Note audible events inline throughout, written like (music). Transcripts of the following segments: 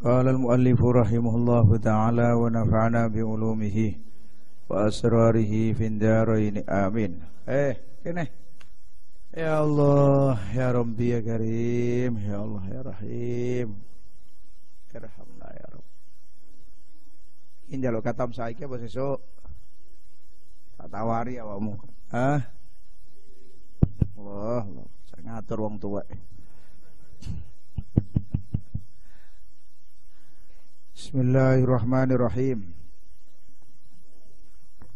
Al-muallifu rahimahullahu ta'ala wa nafa'ana bi'ulumihi wa asrarihi fin darain amin Eh, kene Ya Allah, ya Rabbi ya Karim, ya Allah ya Rahim Irhamna ya Rabbi ini jaluk katam saiki apa sesuk? Tak tawari awakmu. Hah? Allah, Allah. Saya ngatur wong tua. Bismillahirrahmanirrahim.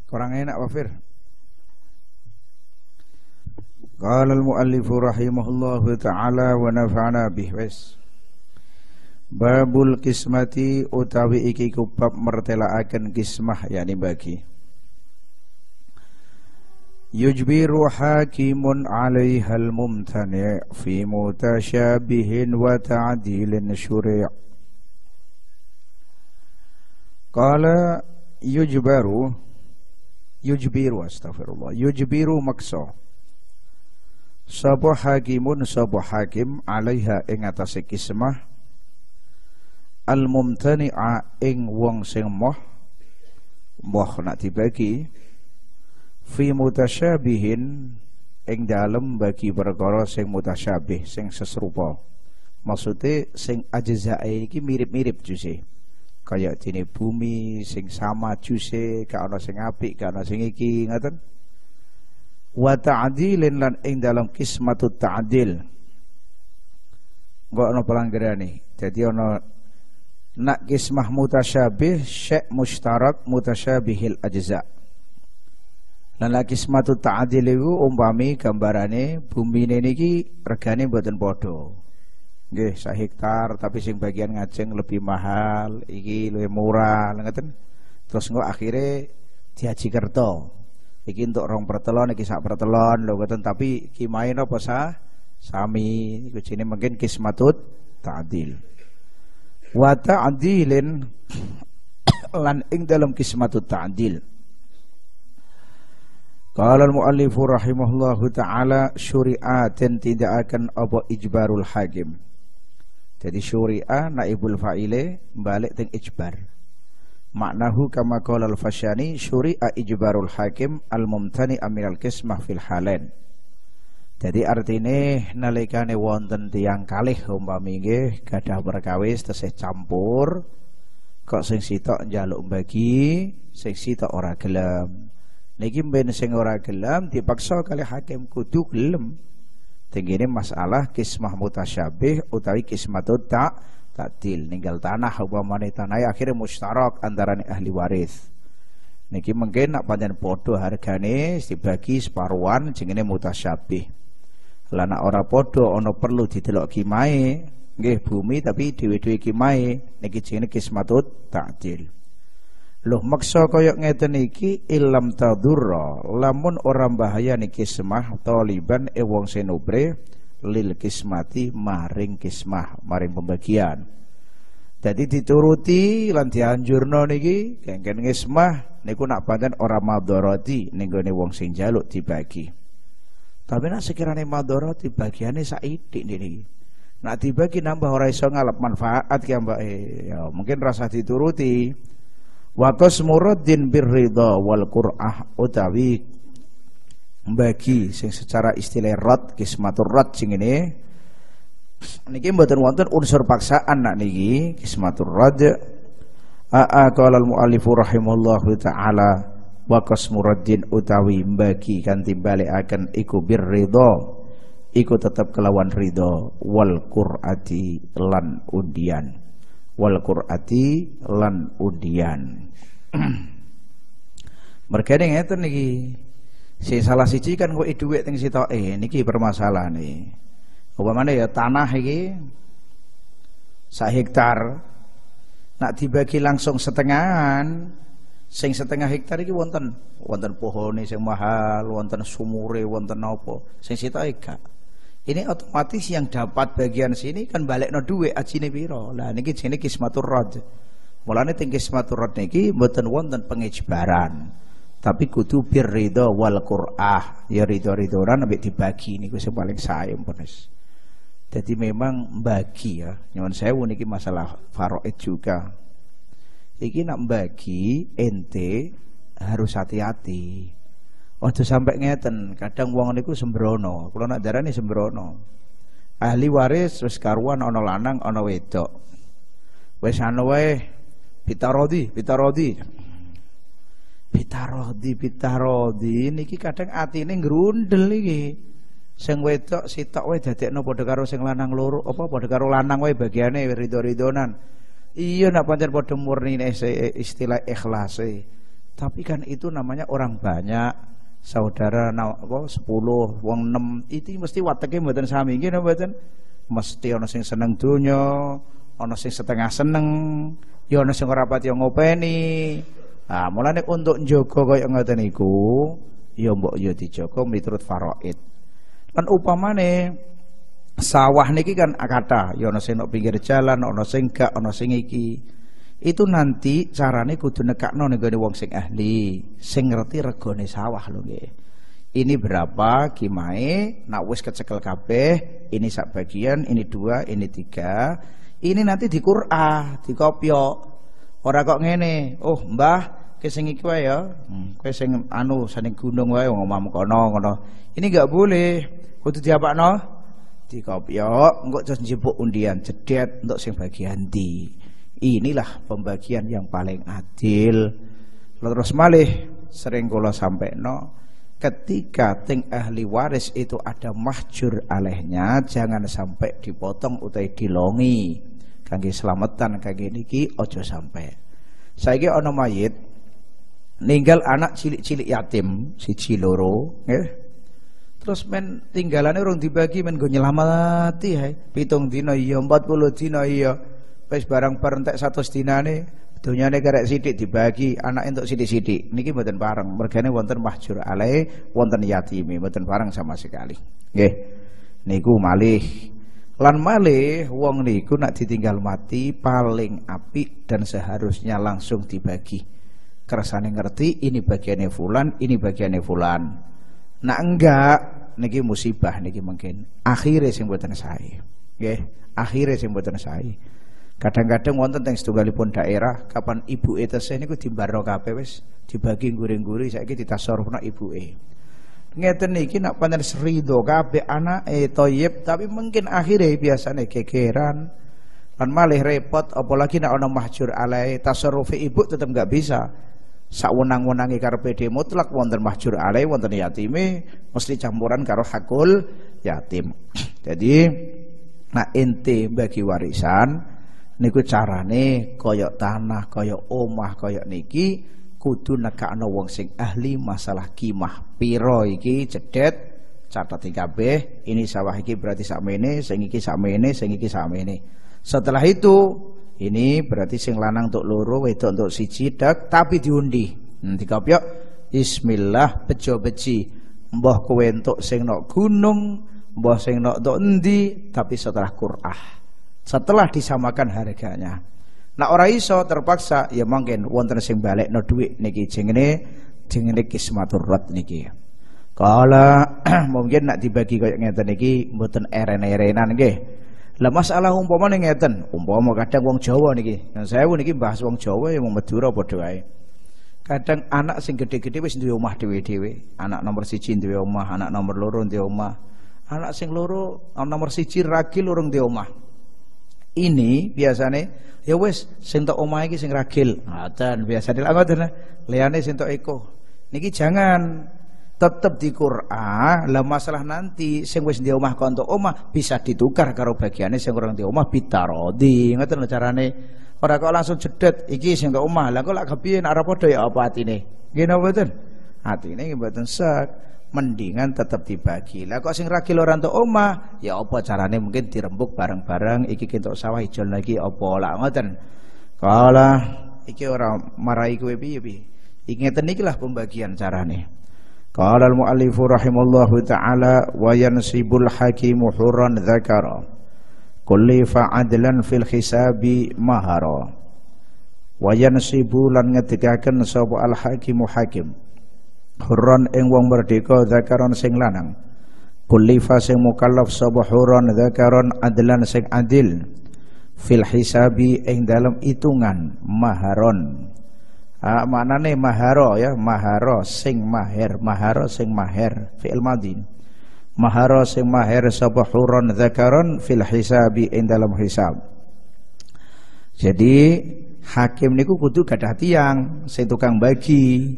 Kurang enak wafir. Qala al-muallif rahimahullahu taala wa nafa'ana bih. Babul kismati utawi iki kubab mertelaaken kismah yakni bagi Yujbiru hakimun alaihal mumtani' fi mutasyabihin wa ta'dilin syuri' Qala yujbaru yujbiru astagfirullah yujbiru maksa Sapa hakimun sapa hakim alaiha ing atase kismah. Al mumtani'a ing wong sing moh moh nak dibagi. Fi mutasyabihin ing dalem bagi perkara sing mutasyabih sing seserupa. Maksudnya sing ajzae iki mirip-mirip juse kayak dene bumi sing sama juse gak ana sing apik gak ana sing iki ngoten wa ta'dilin lan ing dalam kismatut ta'dil. Enggak ana pelanggarane. Jadi ana nak kismah mutasyabih syek mustarak mutasyabihil ajza. Lan nak kismatu ta'adil iku umpami gambarane bumi niki regane mboten padha nggih sak hektar tapi sing bagian ngajeng lebih mahal iki luwih murah ngoten. Terus engko akhire diaji kerto. Iki untuk rong pertelon iki sak pertelon lho ngoten. Tapi kimain apa sah sami. Iku jenenge mungkin kismatut ta'dil. Wa ta'dilin (coughs) lan ing dalam kismatut ta'dil. Qala al-muallif rahimahullahu taala syuri'atin tidak akan apa ijbarul hakim. Jadi syuri'a naibul fa'ile balik teng ijbar. Maknahu kama qala al-Fasyani syuri'a ijbarul hakim al-mumtani aminal kismah fil halain. Jadi artinya nalikane wonten tiang kalih umpami nggih gadah perkawis tesih campur kok sing sitok njaluk bagi sing sitok ora gelem. Niki mben sing ora gelem dipaksa kali hakim kudu gelem. Tenggene masalah kismah mutasyabih utawi kismatut tak takdil ninggal tanah umpamane tanah akhirnya mustarak antara ahli waris. Niki mungkin nak panjang podo hargane dibagi separuhan jenenge mutasyabih. Lana ora podo ono perlu didelok kimae nggih bumi tapi dhewe-dhewe kimae niki jenenge kismatut ta'dil Loh maksa kaya ngeten iki ilam tadurra lamun ora bahaya niki kismah taliban e wong senobre lil kismati maring kismah maring pembagian jadi dituruti lan dianjurno niki kengken kismah niku nak pancen ora madharati ning wong sing jaluk dibagi tapi nak sekiranya madorot di bagiannya saiki ini. Nak dibagi nambah orang iso ngalap manfaat ya mbak eh, ya, mungkin rasa dituruti. Wa qasmuruddin birridha wal qur'ah utawi bagi sing secara istilah rad kismatur rad sing ini niki mboten wonten unsur paksaan nak niki kismatur rad. A qala al muallifu rahimallahu taala wa kasmuraddin utawi mbagi kanthi akan iku birridha iku tetap kelawan ridho wal qur'ati lan undian wal qur'ati lan undian (clears throat) merkene ngeten niki. Si salah siji kan kok dhuwit teng sitoke. Niki permasalahane upamane ya tanah iki sak hektar. Nak dibagi langsung setengahan sing setengah hektar iki wonten. Wonten pohone sing mahal wonten sumure wonten apa. Sing sita gak ini otomatis yang dapat bagian sini kan balik no duwe ajine piro? Lah niki jenenge kismatur rad mulane tinggi kismatur rad niki mboten wonten pengijbaran tapi kudu bir ridho wal qur'ah. Ya ridho ridhoran ambek dibagi niku sing paling sae ponis jadi memang bagi ya. Nyuwun sewu niki masalah faraid juga. Iki nak bagi ente harus hati-hati Waktu sampai ngeten, kadang wong niku sembrono. Kula nak darani sembrono. Ahli waris wis karuan ana lanang ana wedok. Anu wae pitarodi, pitarodi. Pitarodi, pitarodi niki kadang atine ngrundel iki. Sing wedok sitok wae dadekno padha karo sing lanang loro, apa padha karo lanang wae bagiane rido-ridonan. Iya nak pancen padha murni istilah ikhlas Tapi kan itu namanya orang banyak, saudara na, apa 10 wong 6 itu mesti wateke mboten sami. Nggih mboten? Mesti ana sing seneng donya ana sing setengah seneng ya ana sing ora pati ngopeni. Ah mulane untuk njaga kaya ngoten niku ya mbok ya dijaga miturut faraid kan upamane sawah niki kan akata ya ana sing pinggir jalan ana sing gak ana sing iki itu nanti carane kudu nekakno nenggone wong sing ahli sing ngerti regone sawah lho nggih. Ini berapa kimae nak wis kecekel kabeh ini sak bagian ini dua ini tiga. Ini nanti di Qur'ah di ora kok ngene oh mbah ke sing iki wae ya? Hmm, kowe sing anu saning gunung wae ngomong kono ngono. Ini enggak boleh. Kudu diapakno? Dikopiok engko terus njupuk undian cedet untuk sing bagian di inilah pembagian yang paling adil terus malih sering kula no ketika ting ahli waris itu ada mahjur alehnya jangan sampai dipotong utai dilongi kangge selamatan kangge niki ojo sampai saiki ana mayit ninggal anak cilik-cilik yatim si ciloro nggih Terus men tinggalane urung dibagi men go nyelamati hai. Pitung dina iya, 40 dina iya. Wis barang perentek satu dinane dunyane karek sithik dibagi anak entuk sithik-sithik. Niki mboten pareng. Mergane wonten mahjur alaih, wonten yatimi, mboten pareng sama sekali. Nggih. Niku malih Lan malih wong niku nak ditinggal mati paling apik dan seharusnya langsung dibagi. Kersane ngerti ini bagiannya fulan, ini bagiannya fulan. Nak enggak niki musibah niki mungkin akhirnya sing mboten sae. Nggih, akhirnya sing mboten sae. Kadang-kadang wonten teng setunggalipun daerah kapan ibu e tesih niku dimbaro kabeh wis dibagi guring-guri saiki ditasarrufna ibuke. Ngeten niki nak pancen serido kabeh anake thayyib tapi mungkin akhirnya biasane gegeran kan malih repot apalagi nak ana mahjur alai tasarrufi ibu tetap nggak bisa sawenang-wenangi karo PD mutlak wonten mahjur alai wonten yatime mesti campuran karo hakul yatim. (clears throat) Jadi nah inti bagi warisan niku carane koyok tanah, koyok omah, koyok niki kudu nekakno wong sing ahli masalah kimah. Piro iki cedet catat kabeh ini sawah iki berarti sakmene, sing iki sakmene, sing iki sakmene. Setelah itu ini berarti sing lanang untuk loro, wedok untuk siji dak tapi diundi. Hmm, dikopyok Bismillah bejo beci. Mbah kowe entuk sing nok gunung, mbah sing nok endi, tapi setelah Qur'ah. Setelah disamakan harganya. Nah ora iso terpaksa ya mungkin wonten sing balik no duit niki jenenge jenenge kismatur rot niki. Kala (clears throat) mungkin nak dibagi kayak ngeten niki mboten eren-erenan nggih. Lah masalah umpama ning ngeten, umpama kadang wong Jawa niki. Nah saya niki bahas wong Jawa ya wong Madura padha wae. Kadang anak sing gede-gede wis duwe omah dhewe-dhewe. Anak nomor siji duwe omah, anak nomor loro duwe omah. Anak sing loro nomor siji ragil urung duwe omah. Ini biasane ya wis sing tok omah iki sing ragil. Ngoten biasane lha ngoten. Liyane sing eko. Niki jangan tetap di Quran lah masalah nanti sing wis di omah kontok omah bisa ditukar karo bagiannya sing orang di omah bitarodi ngoten lho carane ora kok langsung jedet iki sing di omah lah kok lak kepiye nek ora padha ya apa atine nggih napa mboten sak mendingan tetap dibagi. Lah kok sing ragil orang omah? Ya apa carane mungkin dirembuk bareng-bareng? Iki kentok sawah hijau lagi apa? Lah ngoten. Kala iki ora marai kowe piye piye. Iki ngeten lah pembagian carane. Qala al-muallif rahimallahu taala wa yansibul hakimu hurran dzakara kullifa adlan fil hisabi mahara. Wa yansibu lan ngedekaken sapa al-hakimu hakim hurran ing wong merdeka dzakaron sing lanang kullifa sing mukallaf sapa hurran dzakaron adlan sing adil fil hisabi ing dalam hitungan maharon Ah, maknane maharo ya, maharo sing maher, maharo sing maher fi'il madin. Maharo sing maher sapa huron dzakaron fil hisabi ing dalam hisab. Jadi hakim niku kudu gadah tiang sing tukang bagi.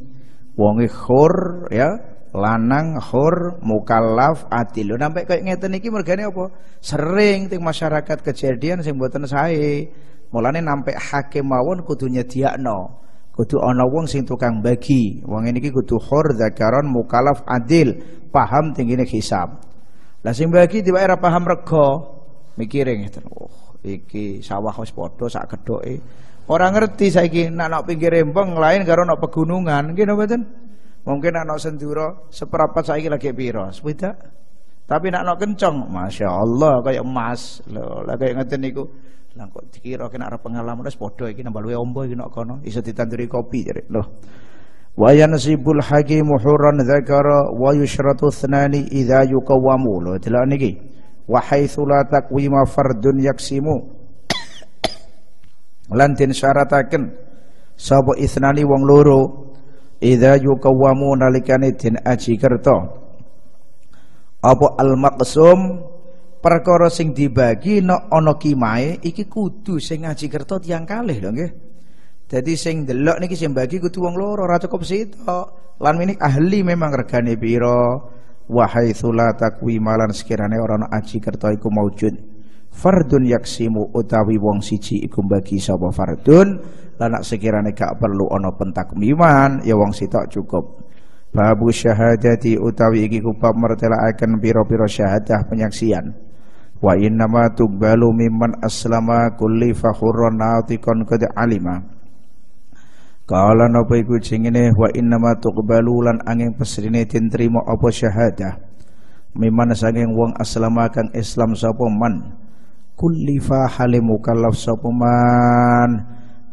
Wonge khur ya, lanang khur mukallaf. Lho sampai kayak ngeten iki mergane apa? Sering ting masyarakat kejadian sing mboten sae. Mulane nampak hakim mawon kudu nyediakno. Kudu ana wong sing tukang bagi. Wong ini kudu hur zakaron mukalaf adil. Paham tinggi hisab. Lah sing bagi tiba era paham rego mikirin ngeten oh iki sawah wis padha sak kedhoke ora ngerti saiki nak nak pinggir rembang lain karo nak pegunungan nggih mboten mungkin nak senduro seperapat saiki lagi piro sepeda tapi nak nak kenceng Masya Allah kayak emas lho lah kayak ngeten niku lah kok dikira kena arep pengalaman wis padha iki nambah luwe ombo iki nok kono iso ditanduri kopi jare. Loh. Wa yansibul hakimu hurran dzakara wa yushratu thnani idza yuqawwamu. Lho delok niki. Wa haitsu la taqwima fardun yaksimu. Lan den syarataken sapa ithnani wong loro idza yuqawwamu nalikane den aji kerta. Apa al maqsum perkara sing dibagi no ana kimae iki kudu sing ngaji kerta tiyang kalih lho nggih. Dadi sing delok niki sing bagi kudu wong loro ora cukup. Lan ini ahli memang regane pira. Wahai la takwi malan sekirane ora ana aji kerta iku maujud. Fardun yaksimu utawi wong siji iku bagi sapa fardun? Lan sekirane gak perlu ana pentakmiman ya wong sitok cukup. Babu syahadati utawi iki kubab mertelaaken pira-pira syahadah penyaksian. Wa innama tuqbalu mimman aslama kulli fakhurun natiqan qad alima. Kala napa iku jengene wa innama tuqbalu lan angin pesrine den trima apa syahadah? Mimman saking wong aslama kang Islam sapa man kulli fa halim mukallaf sapa man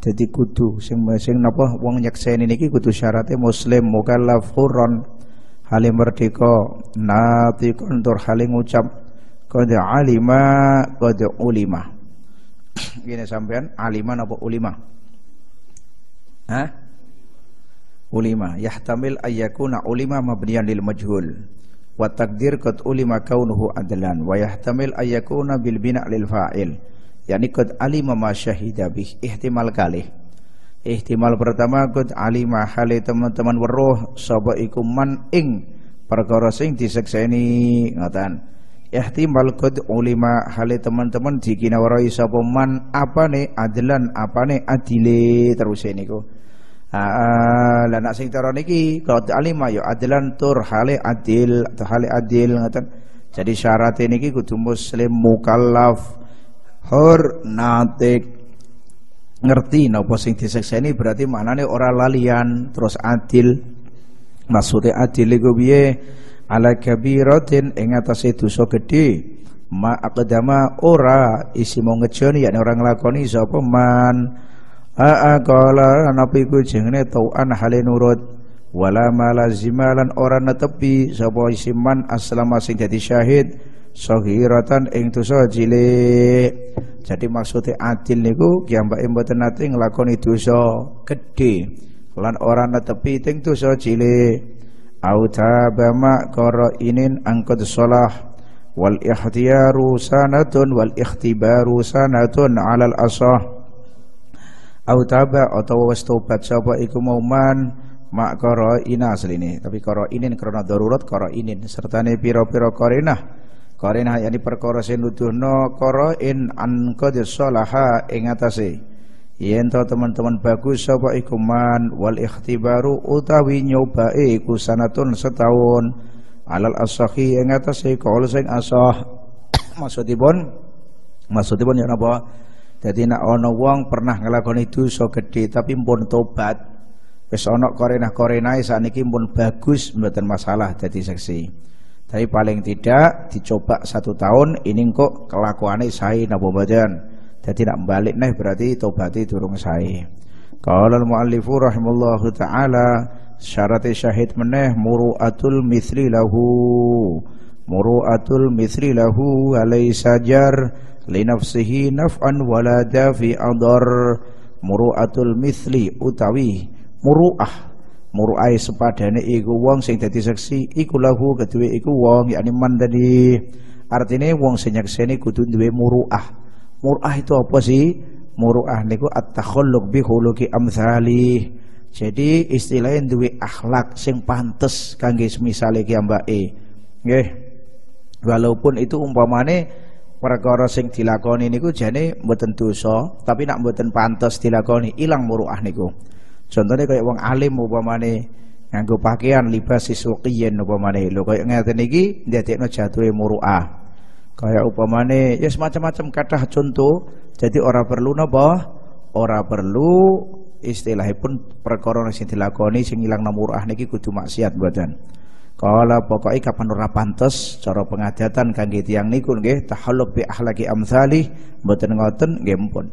dadi kudu sing sing napa wong nyekseni niki kudu syaratnya muslim mukallaf hurron halim merdeka natiqan tur halim ngucap Qad alima qad ulima. (clears throat) Gini sampean alima apa ulima? Hah? Ulima yahtamil ayyakuna ulima mabniyan lil majhul wa takdir qad ulima kaunuhu adlan wa yahtamil ayyakuna bil bina lil fa'il. Yani qad alima ma syahida bih ihtimal kalih. Ihtimal pertama qad alima hale teman-teman weruh sapa iku man ing perkara sing disekseni ngoten. Ihtimal qad ulima hale teman-teman dikinawarai sapa man apane adlan apane adile terus niku lah nak sing cara niki qad alima ya adlan tur hale adil atau hale adil ngoten jadi syarat niki kudu muslim mukallaf hur natik ngerti napa sing disekseni berarti maknane ora lalian terus adil. Maksudnya adil iku piye? Ala kabiratin ing atase dosa gedhe. Ma aqdama ora isi mau ngejoni yakni orang nglakoni sapa man a qala nabi ku jenenge tauan hale nurut. Wala malazimalan ora netepi sapa man aslama sing dadi syahid sahiratan ing dosa cilik. Jadi maksudnya adil niku kiambake mboten nate nglakoni dosa gedhe. Lan ora netepi ing dosa cilik. Au taba ma inin angkad salah wal ikhtiyaru sanatun wal ikhtibaru sanatun alal asah au taba atau wis tobat sapa iku mak ina asline. Tapi inin karena darurat inin. Sertane pira-pira qarinah qarinah yani perkara sing nuduhno in an qad salaha ing atase. Yen to teman-teman bagus sapa iku man wal ikhtibaru utawi nyobae iku sanatun setahun. Alal asahi ing atase kaul sing asah. (coughs) Maksudipun maksudipun ya napa Jadi nak ono wong pernah ngelakoni dosa gede tapi pun tobat, wis ono korenah-korenahe sakniki pun bagus mboten masalah jadi seksi. Tapi paling tidak dicoba satu tahun ini kok kelakuannya sae napa mboten. Jadi nak balik nih berarti tobati durung sae. Qala al-muallifu rahimallahu taala syarat syahid meneh muru'atul mithli lahu. Muru'atul mithli lahu alaysa jar linafsihi naf'an wala dafi adar. Muru'atul mithli utawi muru'ah. Muru'ai sepadane iku wong sing dadi seksi iku lahu kedue iku wong yakni man artine wong sing nyakseni kudu duwe muru'ah. Muru'ah itu apa sih? Muru'ah niku at-takhalluq bi khuluqi amsali jadi istilahnya duwe akhlak sing pantes kangge semisale ki ambake. Nggih. Walaupun itu umpamane perkara sing dilakoni niku jane mboten dosa, tapi nak mboten pantes dilakoni ilang muruah niku. Contohnya kayak wong alim upamane nganggo pakaian libas sisuqiyin upamane lho kayak ngeten iki ndadekno jatuhe muruah. Kayak upamane ya semacam-macam kata contoh, jadi ora perlu napa? Ora perlu istilahipun perkara sing dilakoni sing ilang muruah niki kudu maksiat mboten. Kala pokoknya kapan ora pantes cara pengadatan kangge tiyang niku nggih tahalluk bi ahlaki amsali mboten ngoten nggih mumpun.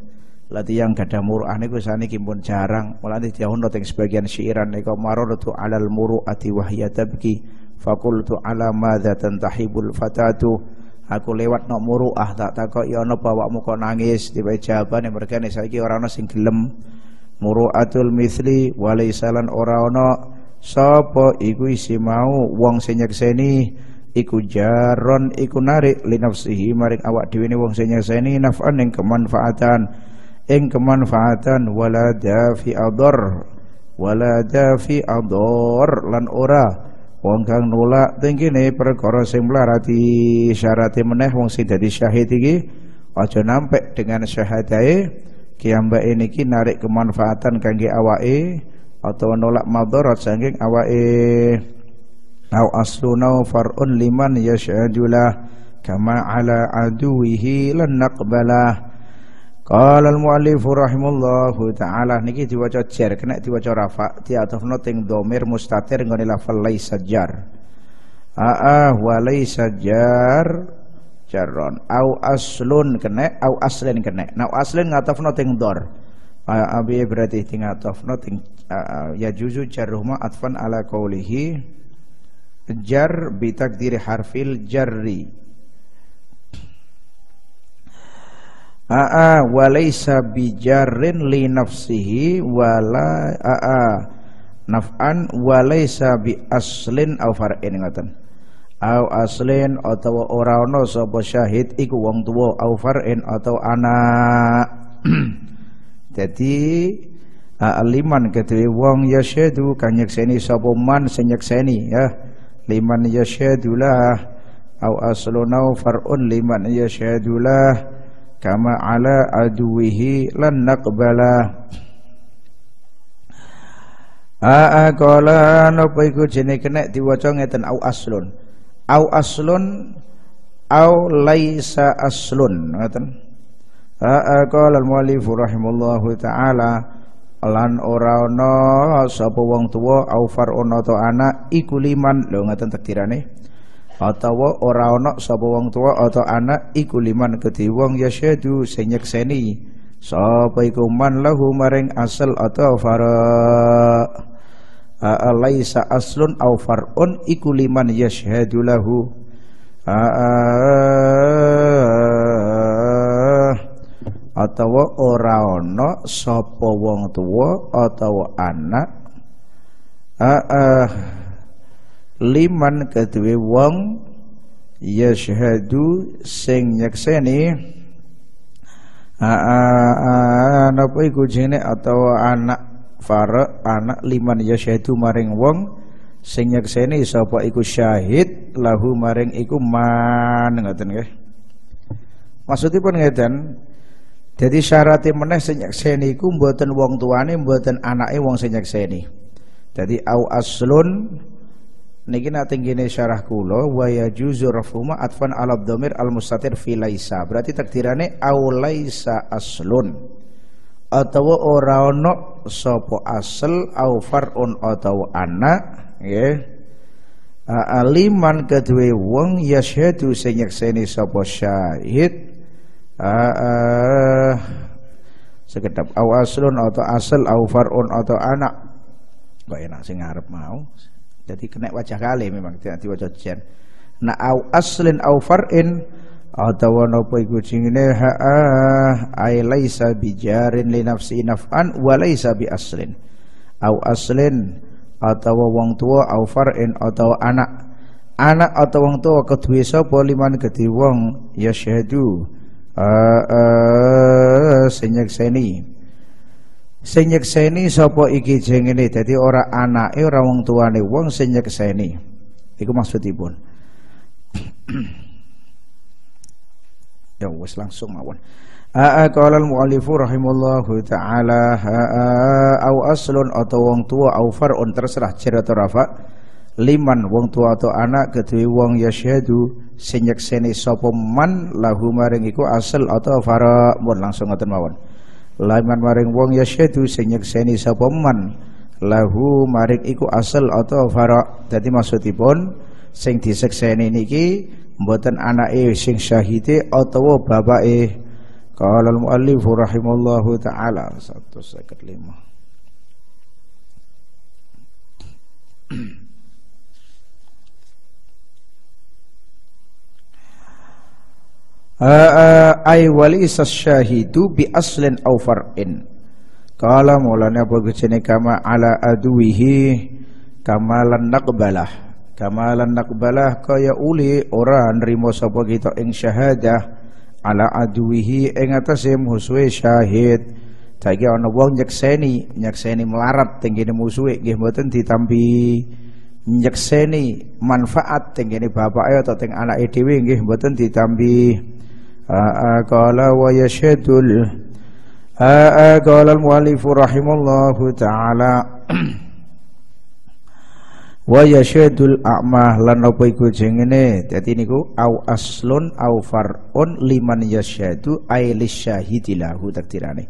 Lah tiyang gadah muruah niku saniki pun jarang. Mulane dihono teng sebagian syairan niku marartu alal muruati wa hiya tabki faqultu ala madza tantahibul fatatu aku lewat nok muruah tak takoki ana apa awakmu kok nangis dibae jawabane mergane saiki ora ana sing gelem muruatul misli walaisalan ora ana sapa iku isi mau wong sing nyekseni iku jaron iku narik li nafsihi maring awak dhewe wong sing nyekseni naf'an ing kemanfaatan ing kemanfaatan wala dafi ador wala dafi ador lan ora. Wong kang nolak tingkine perkara sing mlarati syarate meneh wong sing dadi syahid iki aja nampek dengan syahadae kiambake niki narik kemanfaatan kangge awake atau nolak madarat saking awake. Au asluna far'un liman yash'adulah kama ala aduwihi lan naqbalah Qala al-muallif rahimallahu taala. Niki diwaca jar kena diwaca rafa diatofno teng dhamir mustatir nggone lafal laisa jar. Aa wa laisa jar. Jarron. Au aslun kena au aslin kena. Nah aslin ngatofno teng dor. Abi berarti tinggal tofno ting ya juzu jarruh ma atfan ala qawlihi jar bi takdiri harfil jarri Aa walaysa bijarrin li nafsihi wala aa naf'an walaysa bi aslin au far'in ngoten. Au aslin atau ora ana sapa syahid iku wong tuwa au far'in atau anak. (clears throat) Jadi liman kedue wong yasyadu kang nyekseni sapa man sing ya. Liman yasyadulah au aslunau far'un liman yasyadulah kama ala aduwihi lan naqbala Aa kala napa iku jene kena diwaca ngeten au aslun. Au aslun au laisa aslun ngoten. Qala al-muallif rahimallahu taala lan ora ana sapa wong tuwa au far'un ta anak iku liman. Lho ngaten takdirane. Atawa ora ana sapa wong tuwa atau anak iku liman. Kedhi wong yasyadu sing nyekseni. Sapa iku man lahu maring asal atau fara laisa aslun au far'un iku liman yashhadu lahu atawa ora ana sapa wong tuwa atawa anak uh, liman kedue wong yashhadu sing nyakseni napa iku jene atawa anak fara anak liman yashhadu maring wong sing nyakseni sapa iku syahid lahu maring iku man ngoten nggih. Maksudipun ngeten jadi syaratnya meneh sing nyekseni iku mboten wong tuane mboten anake wong sing nyekseni. Jadi au aslun niki nak tenggine syarah kula wa yajuzu rafuma atfan ala dhamir al mustatir fi laisa. Berarti takdirane au laisa aslun. Atau ora ono sapa asal au farun atau anak nggih. Aliman kedue wong yasyhadu sing nyekseni sapa syahid sekedap au aslun atau asal au farun atau anak. Kok enak sing ngarep mau. Jadi kena wajah kali memang tidak diwajah jen. Nah au aslin au far'in atau napa iku jingine ha ai laisa bijarin li nafsi naf'an wa laisa bi aslin. Au aslin atau wong tua au far'in atau anak. Anak atau wong tua kedue sapa liman kedhi wong ya syahadu sing nyekseni. Sing nyekseni sapa iki jengene? Dadi ora anake ora wong tuane. Wong sing nyekseni. Iku maksudipun. Ya wis langsung mawon. Aa qala al-mu'allifu rahimallahu taala au aslun atau wong tua au far'un terserah cer atau rafa liman wong tua atau anak kedue wong yasyhadu sing nyekseni sapa man lahu maring iku asal atau fara mun langsung ngoten mawon Laiman maring wong yasyadu sing nyekseni sapa man lahu maring iku asal atau fara. Dadi maksudipun sing disekseni niki mboten anake sing syahide utawa bapake. Qala al-muallif rahimallahu taala 155. Ay walisa syahidu bi aslin aw far'in. Kala maulana bagusane kama ala aduwihi kamalan naqbalah. Kamalan naqbalah kaya uli ora nrimo sapa kita ing syahadah. Ala aduwihi ing atase musuhe syahid. Saiki ana wong nyekseni, nyekseni melarat tenggene musuhe nggih mboten ditampi. Nyekseni manfaat tenggene bapake atau teng anake dhewe nggih mboten ditampi قال ويشهد قال المؤلف رحمه الله تعالى wa yasyadul a'mah lan apa iku jengene dadi niku au aslun au far'un liman yasyadu ay lisyahidi lahu takdirane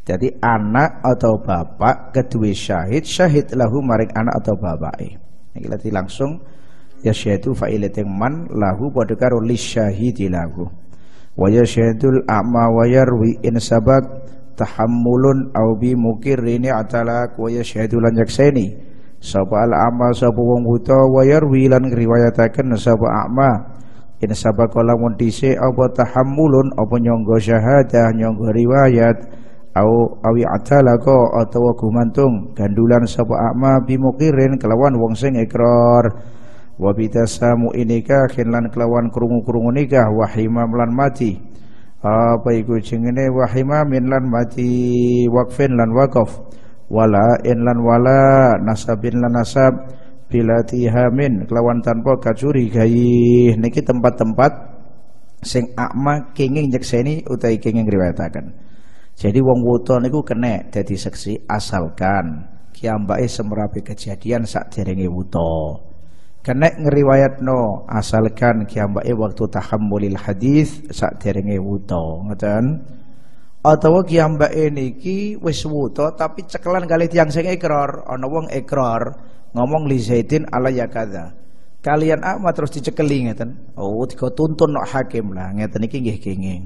jadi anak atau bapak kedua syahid syahid lahu maring anak atau bapake iki langsung yasyadu fa'ilating man lahu padha karo lisyahidi lahu wa yashhadul a'ma wa yarwi in sabak tahammulun au bi mukirrini atalak wa yashhadu lan yakseni sapa al a'ma sapa wong buta wa yarwi lan ngriwayataken sapa a'ma in sabak lamun dhisik apa tahammulun apa nyangga syahadah nyangga riwayat au awi atalaka atawa gumantung gandulan sapa a'ma bi mukirin kelawan wong sing ikrar wa bitasamu inika lan kelawan krungu-krungu nikah wahima lan mati. Apa iku jenenge wahima min lan mati wakfin lan wakaf. Wala in lan wala nasabin lan nasab bila tihamin kelawan tanpa kacuri gayi. Niki tempat-tempat sing akma kenging nyekseni utai kenging riwayataken. Jadi wong wuta niku kena dadi seksi asalkan kiambake semerapi kejadian sak derenge wuta kena no asalkan kiambake waktu tahammulil hadis sak derenge wuto ngoten. Atau kiambake niki wis wuto tapi cekelan kali tiang sing ikrar ana wong ikrar ngomong li ala yakadza kalian ama terus dicekeli ngeten oh tiga tuntun nok hakim lah ngeten iki nggih kenging.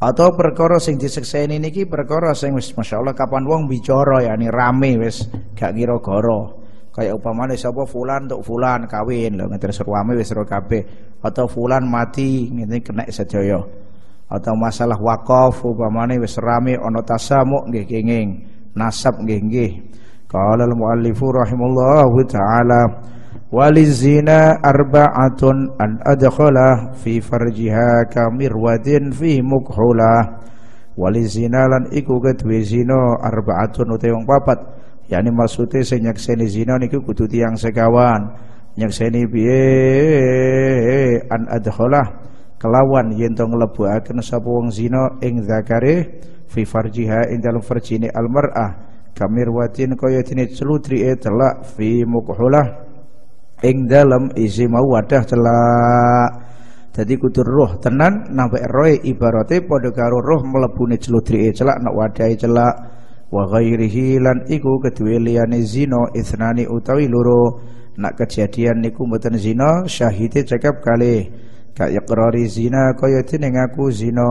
Atau perkara sing disekseni niki perkara sing wis masyaallah kapan wong bicara ya ni rame wis gak goro kayak upamane sapa fulan untuk fulan kawin. Lho ngene suruame wis ro kabeh. Atau fulan mati ngene kena sedaya. Atau masalah wakaf upamane wis rame ana tasamu nggih kenging. Nasab nggih nggih. Qala al muallifu rahimallahu taala walizina arba'atun an adkhala fi farjiha kamirwadin fi mukhula. Walizina lan iku kedue zina arba'atun utawa papat yakni maksudnya sing nyakseni zina niku kudu tiyang sekawan. Nyakseni piye? An adkhalah. Kelawan yen to nglebuaken sapa wong zina ing zakare fi farjiha ing dalem farjine almar'ah. Kamirwatin kaya dene celudri telak fi mukhulah ing dalam isi mau wadah celak jadi kudu roh tenan nampak roe ibarate padha karo roh mlebune celudrike celak nak wadahe celak wa ghairihi lan iku kedue liyane zina isnani utawi loro. Nak kejadian niku mboten zina syahide cekap kali ka iqrari zina kaya dene ngaku zina.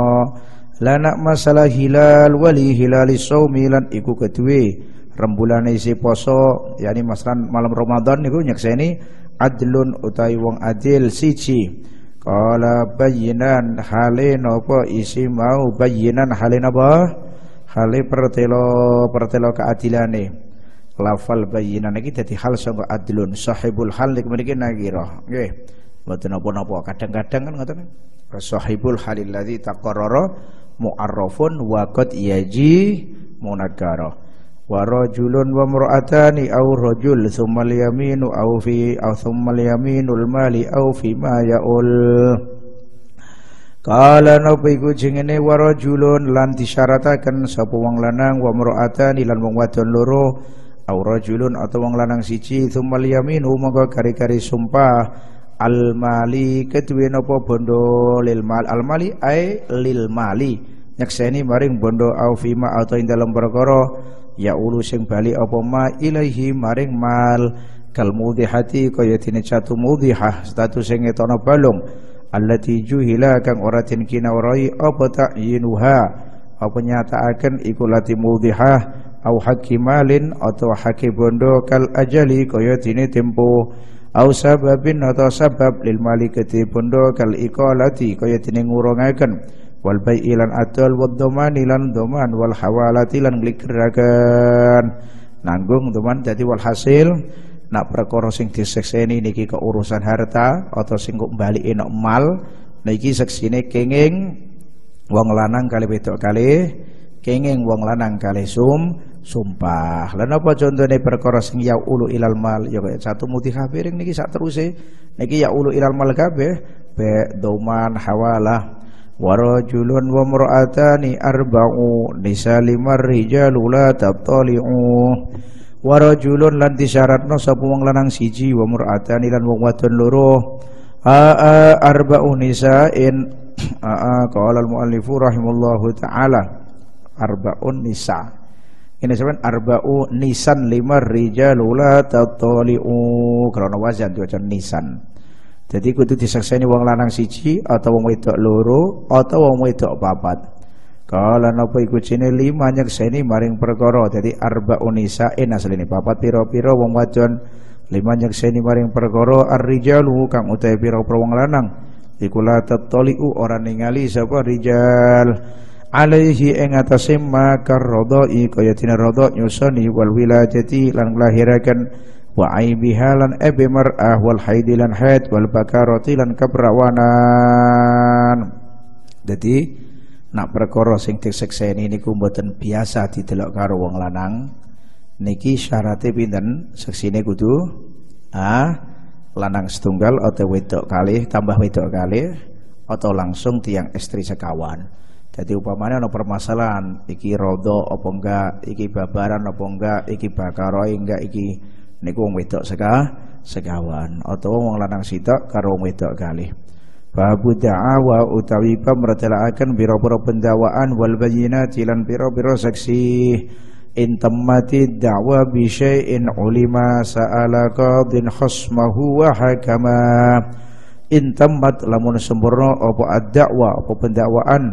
La nak masalah hilal wali hilali saumi lan iku kedue. Rembulane isi poso yakni masalan malam Ramadan niku nyekseni adlun utawi wong adil siji. Kala bayinan hale nopo isi mau bayinan hale napa? Hale pertelo pertelo keadilane. Lafal bayinan iki dadi hal sangka adlun sahibul hal iki mriki nakira. Nggih. Mboten napa-napa. Kadang-kadang kan ngoten. Sahibul halil ladzi taqarrara mu'arrafun wa qad yaji munakara wa rajulun wa mar'atani aw rajul thumma yaminu aw fi aw thumma yaminul mali aw fi ma yaul Kala napa iku jengene wa rajulun lan disyarataken sapa wong lanang wa mar'atani lan wong wadon loro aw rajulun atau wong lanang siji thumma yaminu monggo kari-kari sumpah. Al mali keduwe napa bondo lil mal al mali ai lil mali. Nyakseni maring bondo au fima atau ing dalam ya ulu sing bali apa ma ilaihi maring mal. Kal mudhihati kaya dene catu mudhihah status sing etono balung allati juhila kang ora den kinawrai apa ta'yinuha apa nyataaken iku lati mudhihah au hakimalin atau haki bondo kal ajali kaya dene tempo. Au sababin atau sabab lil malikati bondo kal iqalati kaya dene ngurungaken. Wal bai'i lan adol wad domani lan doman wal hawalati lan glikeraken nanggung doman jadi walhasil nak perkara sing disekseni niki ke urusan harta atau sing kok nok mal niki seksine kenging wong lanang kali wedok kali kenging wong lanang kali sum sumpah. Lan apa contone perkara sing ya ulu ilal mal? Ya satu muti kafiring niki sak teruse niki ya ulu ilal mal kabeh be doman hawalah. Warajulun wa mur'atani arba'u nisalimar rijalu la tabtali'u warajulun lan disyaratno sapa wong lanang siji wa mur'atani lan wong wadon loro. A arba'u nisa'in. (clears throat) A qala al muallifu rahimallahu taala. Arba'un nisa. Ini sebenarnya arba'u nisan limar rijalu la tabtali'u kalau wazan diwaca nisan. Jadi kudu disakseni wong lanang siji atau wong wedok loro atau wong wedok papat. Kala napa iku jene lima nyekseni maring perkara. Jadi arba unisa en asline papat pira-pira wong wadon lima nyekseni maring perkara ar-rijalu kang utahe pira-pira wong lanang. Iku la tataliu ora ningali sapa rijal alaihi ing atase makar radai kaya dina radha nyusoni wal wiladati lan nglahiraken wa aibiha lan ebe mar'ah wal haidi lan haid wal bakarati lan kebrawanan jadi nak perkara sing disekseni niku mboten biasa didelok karo wong lanang. Niki syaratnya pinten? Seksine kudu ah lanang setunggal atau wedok kali tambah wedok kali atau langsung tiang istri sekawan. Jadi upamanya ada permasalahan iki rodo apa enggak iki babaran apa enggak iki bakaroi enggak iki niku wong wedok seka segawan atau wong lanang sitok karo wong wedok kali Babu da'awa utawi pamratelaaken biro-biro pendawaan wal bayinati lan biro-biro saksi in tammati da'wa bi syai'in ulima sa'ala qadin khasmahu wa hakama. In tammat lamun sempurna apa ad-da'wa apa pendakwaan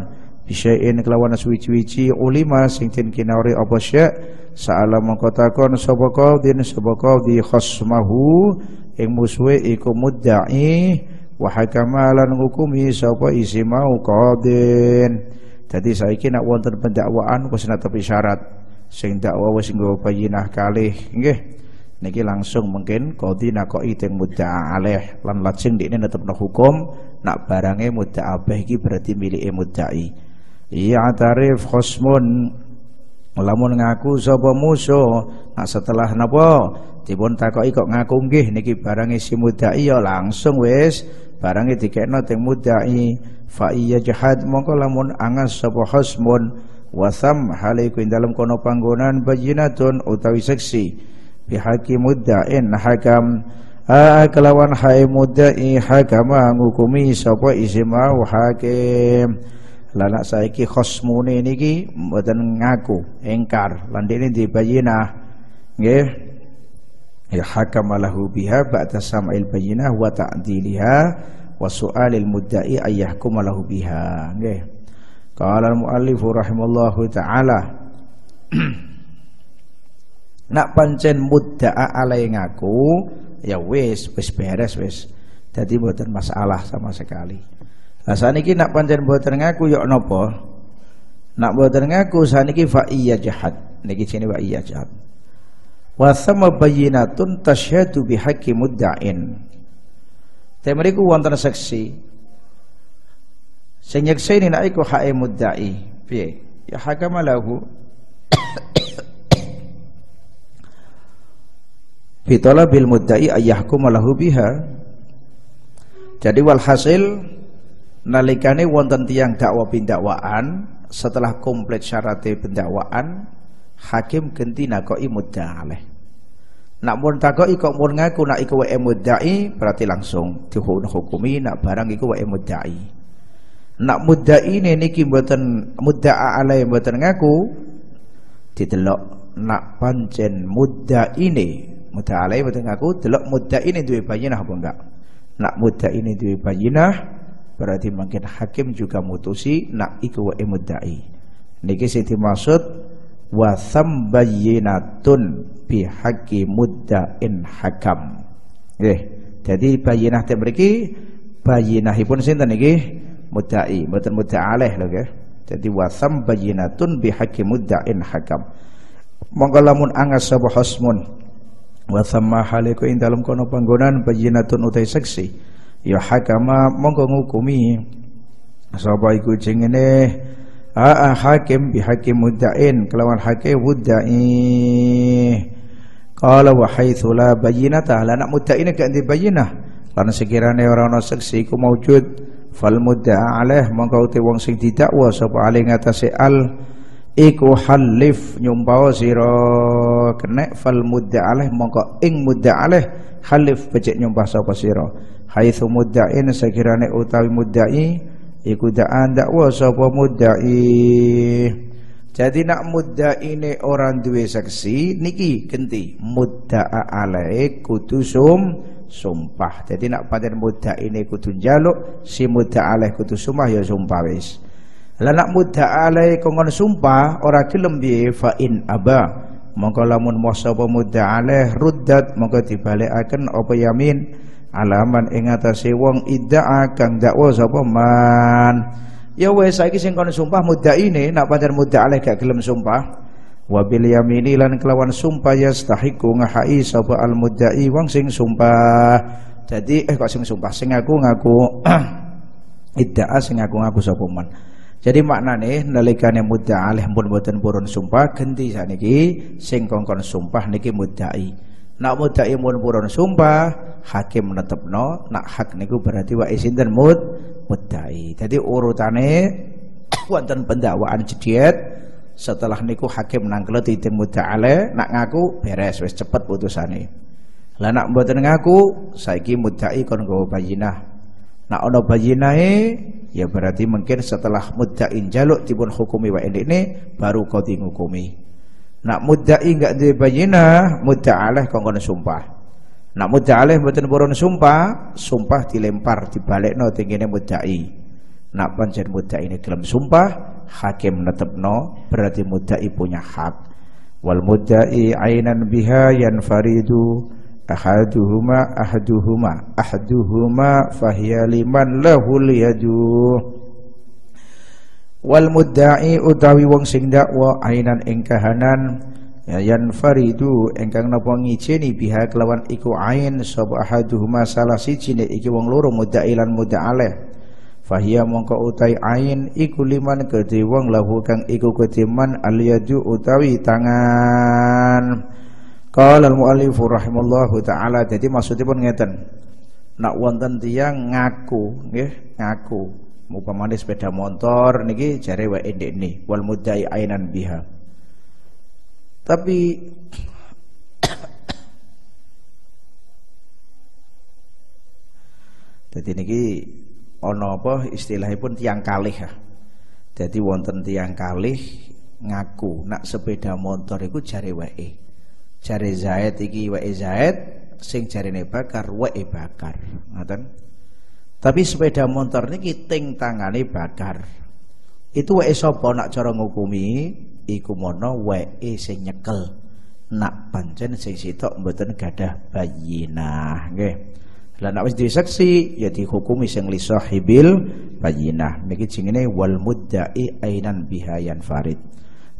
bisyai'in kelawan suwi-wici ulima sing tin kinawri apa sya sa'ala mongko takon sapa qadhin sapa qadhi khasmahu ing musuhe iku mudda'i wa hakama lan hukumi sapa isi mau qadhin dadi saiki nak wonten pendakwaan wis netepi syarat. Sing dakwa wis nggo bayinah kalih nggih. Niki langsung mungkin qadhi nakoki teng mudda'a alaih lan lajeng dikne netepno hukum nak barange mudda'abeh iki berarti milike mudda'i Iya tarif khosmun lamun ngaku sapa musuh nah setelah napa? Dipun takoki kok ngaku nggih niki barang si mudai ya langsung wis barang dikekno teng mudai fa iya jahad mongko lamun angas sapa khosmun wasam haliku dalam kono panggonan bajinatun utawi seksi. Bihaki muddain hakam. Ha kelawan hae mudai hakama ngukumi sapa isim au hakim. Lanak saiki khosmune niki mboten ngaku engkar. Lan dene di bayinah nggih ya hakama lahu biha ba'da sam'il bayinah wa ta'diliha wa su'alil mudda'i ayyahkum lahu biha. Nggih. Qala al muallif rahimallahu taala (clears throat) nak pancen mudda'a alai ngaku ya wis wis beres wis. Jadi buatan masalah sama sekali. Lah saniki nak pancen buatan ngaku yuk nopo nak buatan ngaku saniki fa iya jahat. Niki sini iya jahat wa sama bayinatun tasyhadu bihaqqi mudda'in. Temeriku wonten seksi. Sing nyekseni nek iku hae mudda'i. Piye? Ya hakama lahu. (coughs) Bitola bil muddai ayyahkum lahu biha. Jadi walhasil nalikane wonten tiang dakwa pindakwaan setelah komplit syarat pendakwaan hakim genti nakoi mudda alaih. Nak mun takoi kok mun ngaku nak iku wae muddai berarti langsung dihukumi nak barang iku wae muddai. Nak muddai ini niki mboten mudda'a alaih mboten ngaku didelok nak pancen mudda ini. Muda alai betul ngaku delok muda ini duwe bayinah apa enggak. Nak muda ini duwe bayinah berarti mungkin hakim juga mutusi nak iku wa mudda'i. Niki sing dimaksud wa bayinatun bi haqqi mudda'in hakam. Nggih jadi bayinah teh mriki bayinahipun sinten niki mudda'i mboten mudda alaih lho nggih. Jadi wa bayinatun bi haqqi mudda'in hakam. Monggo lamun angas sapa hasmun wa thamma haliku ing dalam kono panggonan bajinatun utai seksi. Ya hakama mongko ngukumi sapa iku jengene a hakim bi hakim muddain. Kelawan hakim muddai qala wa haitsu la bayyinata. La nak muddain gak di bayyinah. Lan sekirane ora ana seksi iku maujud fal mudda'a alaih. Mongko uti wong sing didakwa sapa ali ngatasé al iku halif nyumpao sira. Kena fal mudda alaih. Mongko ing mudda alaih halif becek nyumpah sapa sira. Haitsu mudda'in sekirane utawi muddai iku da'an dakwa sapa muddai. Jadi nak mudda ini orang duwe saksi niki genti. Mudda'a alaih kudu sum sumpah. Jadi nak pada mudda ini kudu njaluk si mudda alaih kudu sumpah ya sumpah wis. Lah nak mudda kongon sumpah ora gelem piye? Fa in aba. Mongko lamun masa mudda alai ruddat mongko dibalekaken apa yamin alaman ing atase wong idda'a kang dakwa sapa man. Ya wis saiki sing kon sumpah ini nak pancen mudda alai gak gelem sumpah. Wa bil yamini lan kelawan sumpah yastahiqu ngahai sapa al muddai wong sing sumpah. Jadi eh kok sing sumpah? Sing aku ngaku (clears throat) idda'a sing aku ngaku sapa man. Jadi maknane nalikane mudda alih pun boten purun sumpah genti saniki sing kongkon sumpah niki muddai. Nak muddai pun purun sumpah hakim netepno nak hak niku berarti wa isinten mud muddai. Jadi urutane (coughs) wonten pendakwaan jediet setelah niku hakim nangklet titim alih nak ngaku beres wis cepet putusane. Lah nak ngaku saiki muddai kon nggawa bayinah. Nak ana bayinahe ya berarti mungkin setelah muddain jaluk dipun hukumi wa ini baru kau ngukumi nak muddai enggak di bayinah mudda'alah kena sumpah. Nak mudda'alah mboten purun sumpah sumpah dilempar dibalekno tingine muddai. Nak pancen muddai ini gelem sumpah hakim netepno berarti muddai punya hak. Wal muddai ainan biha yanfaridu ahaduhuma ahaduhuma ahaduhuma fahiya liman lahul yadu wal mudda'i utawi wong sing dakwa ainan ing kahanan. Ya faridu engkang napa ngijeni biha kelawan iku ain sapa ahaduhuma salah siji nek iki wong loro mudda'i lan mudda'aleh fahiya mongko utai ain iku liman kedhe wong lahu kang iku kedhe man al yadu utawi tangan. Qala al-muallif rahimallahu taala jadi maksudipun ngeten. Nak wonten tiyang ngaku nggih, ngaku upamane sepeda motor niki jare wae ndekne wal muddai ainan biha. Tapi (coughs) Jadi niki ana apa istilahipun tiang kalih ya. Jadi wonten tiang kalih ngaku nak sepeda motor iku jare wae. Jare Zaid iki wae Zaid sing jarine bakar wae bakar. Ngoten. Tapi sepeda motor niki ting tangane bakar. Itu wae sapa nak cara ngukumi iku mono wae sing nyekel. Nak pancen sing sitok mboten gadah bayinah nggih. Lah nak wis disaksi ya dihukumi sing li sahibil bayinah. Niki jenenge wal mudda'i ainan bihayan farid.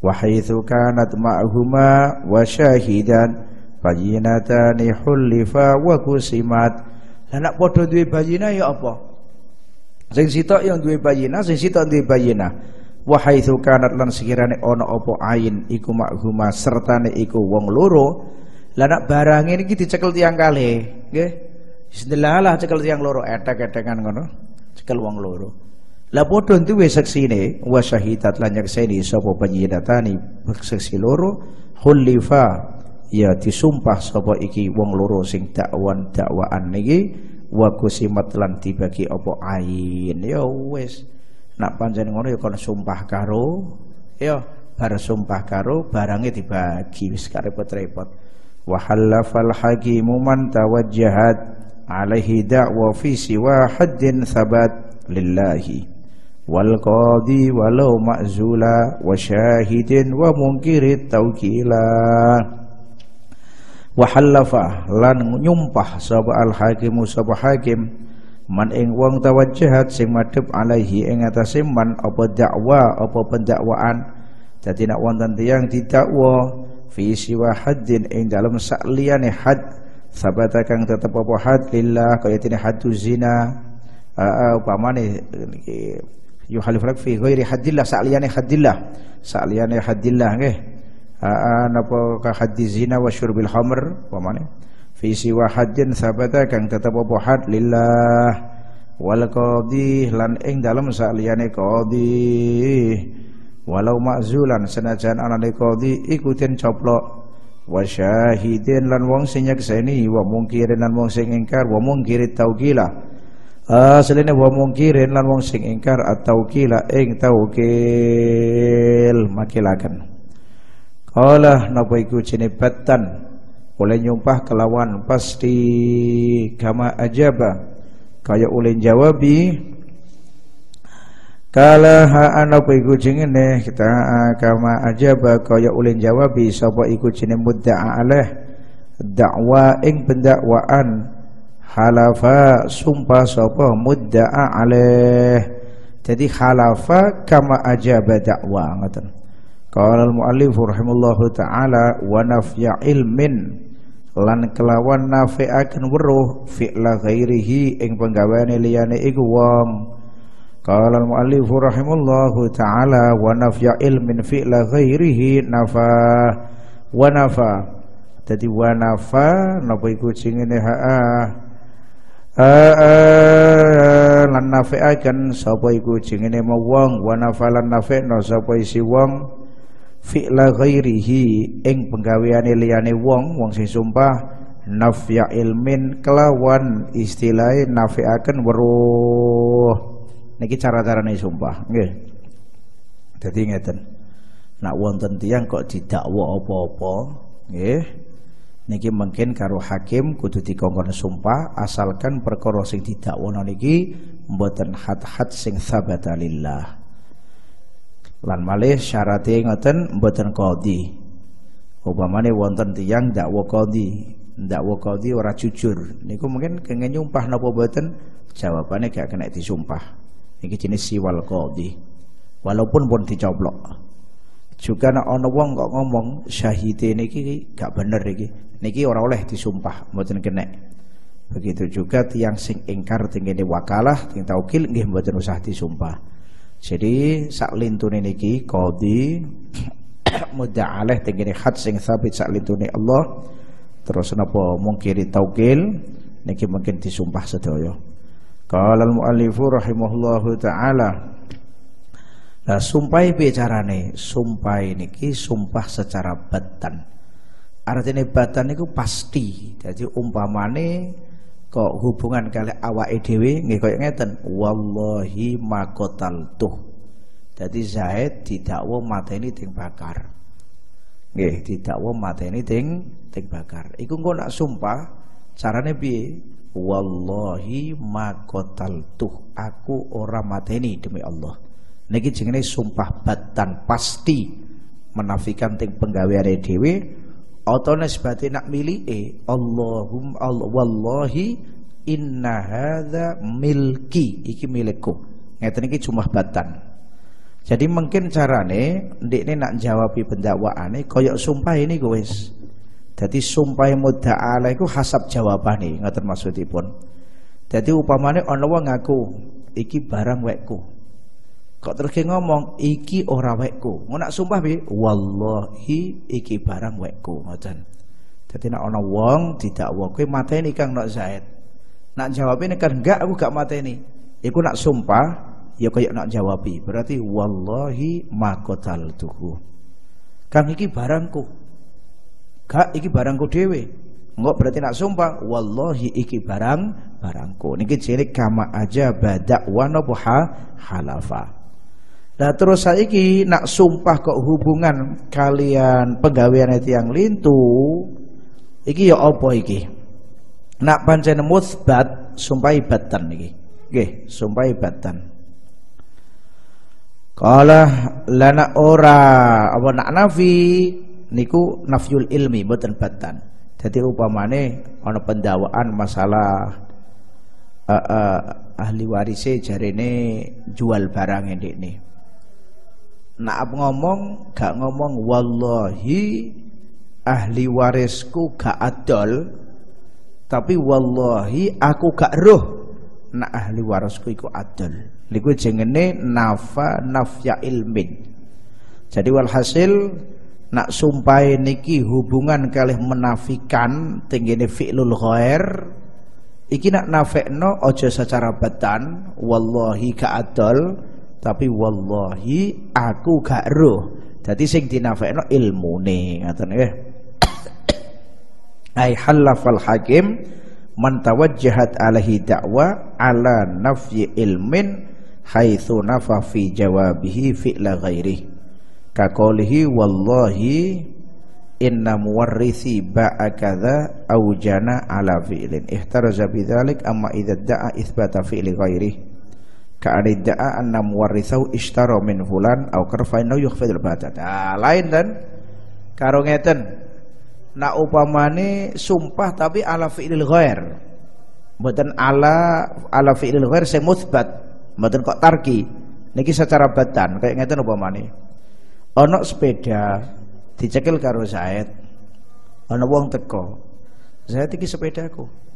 Wa haitsu kanat ma'huma wa syahidan bayinatani hulifa wa kusimat. Lah nak padha duwe bayinah ya apa? Sing sitok yang duwe bayinah, sing sitok duwe bayinah. Wa haitsu kanat lan sekirane ana apa ain iku ma'huma sertane iku wong loro. Lah nak barang ini dicekel tiang kali, nggih. Bismillah cekel tiang loro etek-etekan ngono. Cekel wong loro. Lah padha duwe saksine wa syahidat lan nyakseni sapa panyidatani saksi loro khulifa ya disumpah sapa iki wong loro sing dakwan dakwaan niki wa kusimat lan dibagi apa ain. Ya wis. Nak pancen ngono ya kon sumpah karo ya bar sumpah karo barange dibagi wis karepot-repot. Wa halafal hakimu man tawajjahat alaihi da'wa fi siwa haddin thabat lillahi wal qadi walau ma'zula wa syahidin wa munkirit wa halafa lan nyumpah sapa al hakimu sapa hakim. Man ing wong tawajjahat sing madhep alaihi ing atase man apa dakwa apa pendakwaan. Dadi nak wonten tiyang didakwa fi siwa haddin ing dalem sak liyane had sabata kang tetep apa had lillah kaya tini hadu zina. Upamane yuhalif lak fi ghairi hadillah sa'liyane hadillah sa'liyane hadillah nggih napa ka haddi zina wa syurbil khamr upamane fi siwa haddin sabata kang tetep apa had lillah. Wal qadhi lan ing dalem sa'liyane qadhi. Walau makzulan senajan anane qadhi ikutin coplok. Wa syahidin lan wong sing nyakseni wa mungkirin lan wong sing ingkar wa mungkirit taukila asline wa mungkirin lan wong sing ingkar at-taukila ing taukil makilaken qala napa iku jenebatan oleh nyumpah kelawan pasti. Kama ajaba. Kaya oleh jawabi. Kala ha ana apa iku jenenge kita kama ajaba kaya ulin jawabi. Sapa iku jenenge mudda'a alaih dakwa ing pendakwaan. Halafa sumpah sapa mudda'a alaih jadi halafa kama ajaba dakwa ngoten Qala al-muallif rahimallahu taala wa nafya ilmin. Lan kelawan nafi'aken weruh fi'la ghairihi ing penggaweane liyane iku wong Qala al-muallif rahimallahu taala wa nafya ilmin fi'la ghairihi nafa. Wa nafa. Dadi wa nafa napa iku jingene? Ha lan nafi'aken sapa iku jingene wong? Wa nafa lan nafi'no sapa isi wong fi'la ghairihi ing penggaweane liyane wong wong sing sumpah nafya ilmin kelawan istilah nafi'aken weruh. Niki cara-carane sumpah nggih. Dadi ngeten nak wonten tiyang kok didakwa apa-apa nggih. Niki mungkin karo hakim kudu dikongkon sumpah asalkan perkara sing didakwono niki mboten hat-hat sing sabata lillah lan malih syarate ngoten mboten qadhi upamane wonten tiyang dakwa qadhi dakwa qadhi ora jujur niku mungkin kenging nyumpah napa mboten jawabane gak kena disumpah Iki jenis siwal qadhi. Walaupun pun dicoplok. Juga nak ana wong kok ngomong syahide niki gak bener iki. Niki ora oleh disumpah, mboten kena. Begitu juga tiang sing ingkar tingene wakalah, ting taukil nggih mboten usah disumpah. Jadi sak lintune niki qadhi (coughs) mudda alaih tingene khat sing sabit sak lintune Allah. Terus napa mungkiri taukil niki mungkin disumpah sedaya. Qala al-muallifu rahimahullahu taala Nah sumpai bicarane Sumpai niki sumpah secara batan Artinya batan niku pasti Jadi umpamane kok hubungan kali awake dhewe nggih koyo ngeten? Wallahi tuh. Dadi Zaid didakwa mateni ting bakar. Nggih didakwa mateni ting ting bakar. Iku nak sumpah carane piye? Wallahi tuh aku ora mateni demi Allah. Niki jenenge sumpah batan pasti menafikan ting penggaweane dhewe atau nisbati nak milike. Allahum Allah wallahi inna hadza milki. Iki milikku. Ngeten iki cuma batan. Jadi mungkin carane ndekne nak jawabi pendakwaane koyok sumpah ini wis. Jadi sumpah mudha'ala iku hasab jawabane ngoten maksudipun. Jadi upamane ana wong ngaku iki barang wekku Kok terus ngomong iki ora wekku. Ngono nak sumpah bi wallahi iki barang wekku ngoten. Dadi nak ana wong didakwa kowe mateni Kang Nok Zaid. Nak jawabnya kan enggak aku gak mateni. Iku nak sumpah ya kaya nak jawabi. Berarti wallahi ma tuhu. Kang iki barangku. Gak iki barangku dhewe. Enggak berarti nak sumpah wallahi iki barang barangku. Niki cilik kama aja badak wa halafa. Nah terus saiki nak sumpah kok hubungan kalian pegawaian itu yang lintu iki ya apa iki? Nak pancen musbat sumpah ibatan iki. Nggih, sumpah ibatan. Kala lana ora apa nak nafi niku nafyul ilmi mboten batan. Jadi upamane ana pendawaan masalah uh, uh, ahli warise jarene jual barang ini Nak ngomong gak ngomong wallahi ahli warisku gak adol tapi wallahi aku gak roh. Nak ahli warisku iku adol. Niku jengene nafa nafya ilmin. Jadi walhasil nak sumpah niki hubungan kali menafikan tinggine fi'lul ghair iki nak nafekno ojo secara batan wallahi gak adol tapi wallahi aku gak roh. Jadi sing dinafekno ilmune ngaten nggih ai halafal hakim man tawajjahat alaihi da'wa ala nafyi ilmin haitsu nafa fi jawabihi fi'la ghairi kaqolihi wallahi inna muwarrithi ba'a kadza au jana ala fi'lin. Ihtaraza bidzalik amma idza da'a itsbata fi'li ghairihi ka'anidda'a anna muwarrithau ishtara min fulan au karfainu yukhfidul batat nah, lain dan karo ngeten. Nak upamane sumpah tapi ala fi'lil ghair. Mboten ala ala fi'lil ghair sing mutsbat. Mboten kok tarki. Niki secara batan kayak ngeten upamane. Ana sepeda dicekel karo Zaid. Ana wong teko Zaid iki sepedaku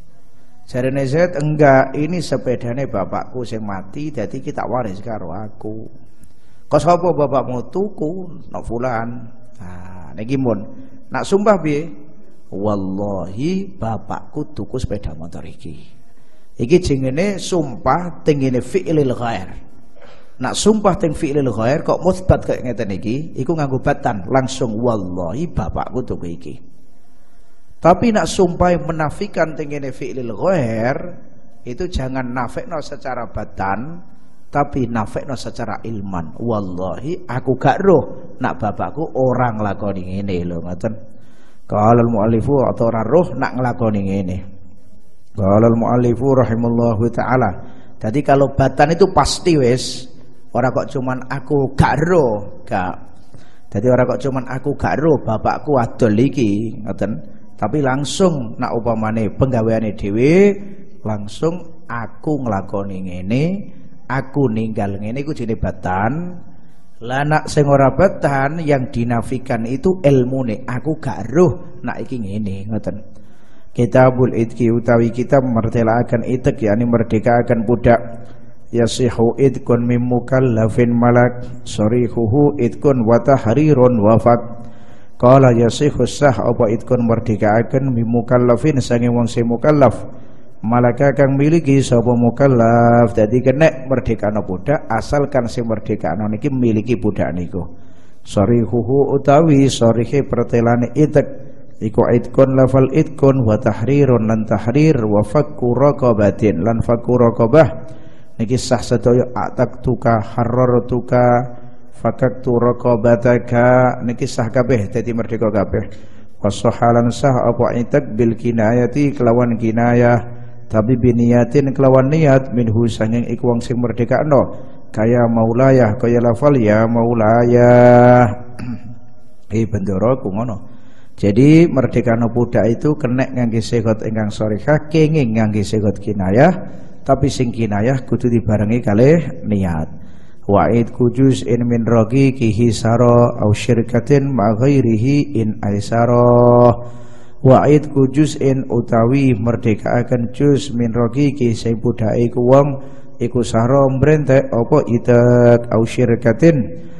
Jarene Zaid enggak, ini sepedane bapakku sing mati jadi kita waris karo aku. Kok sapa bapakmu tuku nak fulan. Nah, niki mun. Nak sumpah piye? Wallahi bapakku tuku sepeda motor iki. Iki jenenge sumpah tengene fi'lil ghair. Nak sumpah teng fi'lil ghair kok musbat kayak ngeten iki, iku nganggo batan langsung wallahi bapakku tuku iki. Tapi nak sumpah menafikan tengene fi'lil ghair itu jangan nafekno secara batan tapi nafekno secara ilman. Wallahi aku gak roh nak bapakku orang lakoni ngene lho ngoten. Qala al-muallifu atau ora roh nak nglakoni ngene. Qala al-muallifu rahimallahu taala. Jadi kalau batan itu pasti wis ora kok cuman aku gak roh, gak. Jadi ora kok cuman aku gak roh bapakku adol iki ngoten tapi langsung nak upamane penggaweane dhewe langsung aku nglakoni ngene aku ninggal ngene iku jenenge batan. Lah nak sing ora batan yang dinafikan itu ilmune aku gak roh nak iki ngene ngoten. Kitabul Idki utawi kita mertelakan itek yakni merdekakan budak. Yasihu idkun mim mukallafin malak sarihuhu idkun wa tahrirun wafat Qala yasihu sah apa itkun merdekaaken mimukallafin sange wong sing mukallaf. Malaka kang miliki sapa mukallaf dadi kena merdekano budak asalkan sing merdekano niki miliki budak niku. Sarihuhu utawi sarihe pertelane itek iku idkun lafal idkun wa tahrirun lan tahrir wa fakku lan fakku raqabah niki sah sedaya ataktuka harrartuka fakaktu raqabataka. Niki sah kabeh dadi merdeka kabeh. Wasahalan sah apa itak bil kinayati kelawan kinayah. Tapi biniyatin kelawan niat minhu sanging iku sing merdekakno. Kaya maulayah kaya lafal ya maulayah. Eh bendoro ku ngono. Jadi merdekano budak itu kena ngangge segot ingkang sorihah, kenging ngangge segot kinayah, tapi sing kinayah kudu dibarengi kalih niat. Wa'id kujus in min rogi kihi saro au syirkatin ma in aisaro. Wa'id kujus in utawi merdeka akan jus min rogi ki sing budak iku saro mbrentek opo itak au syirkatin.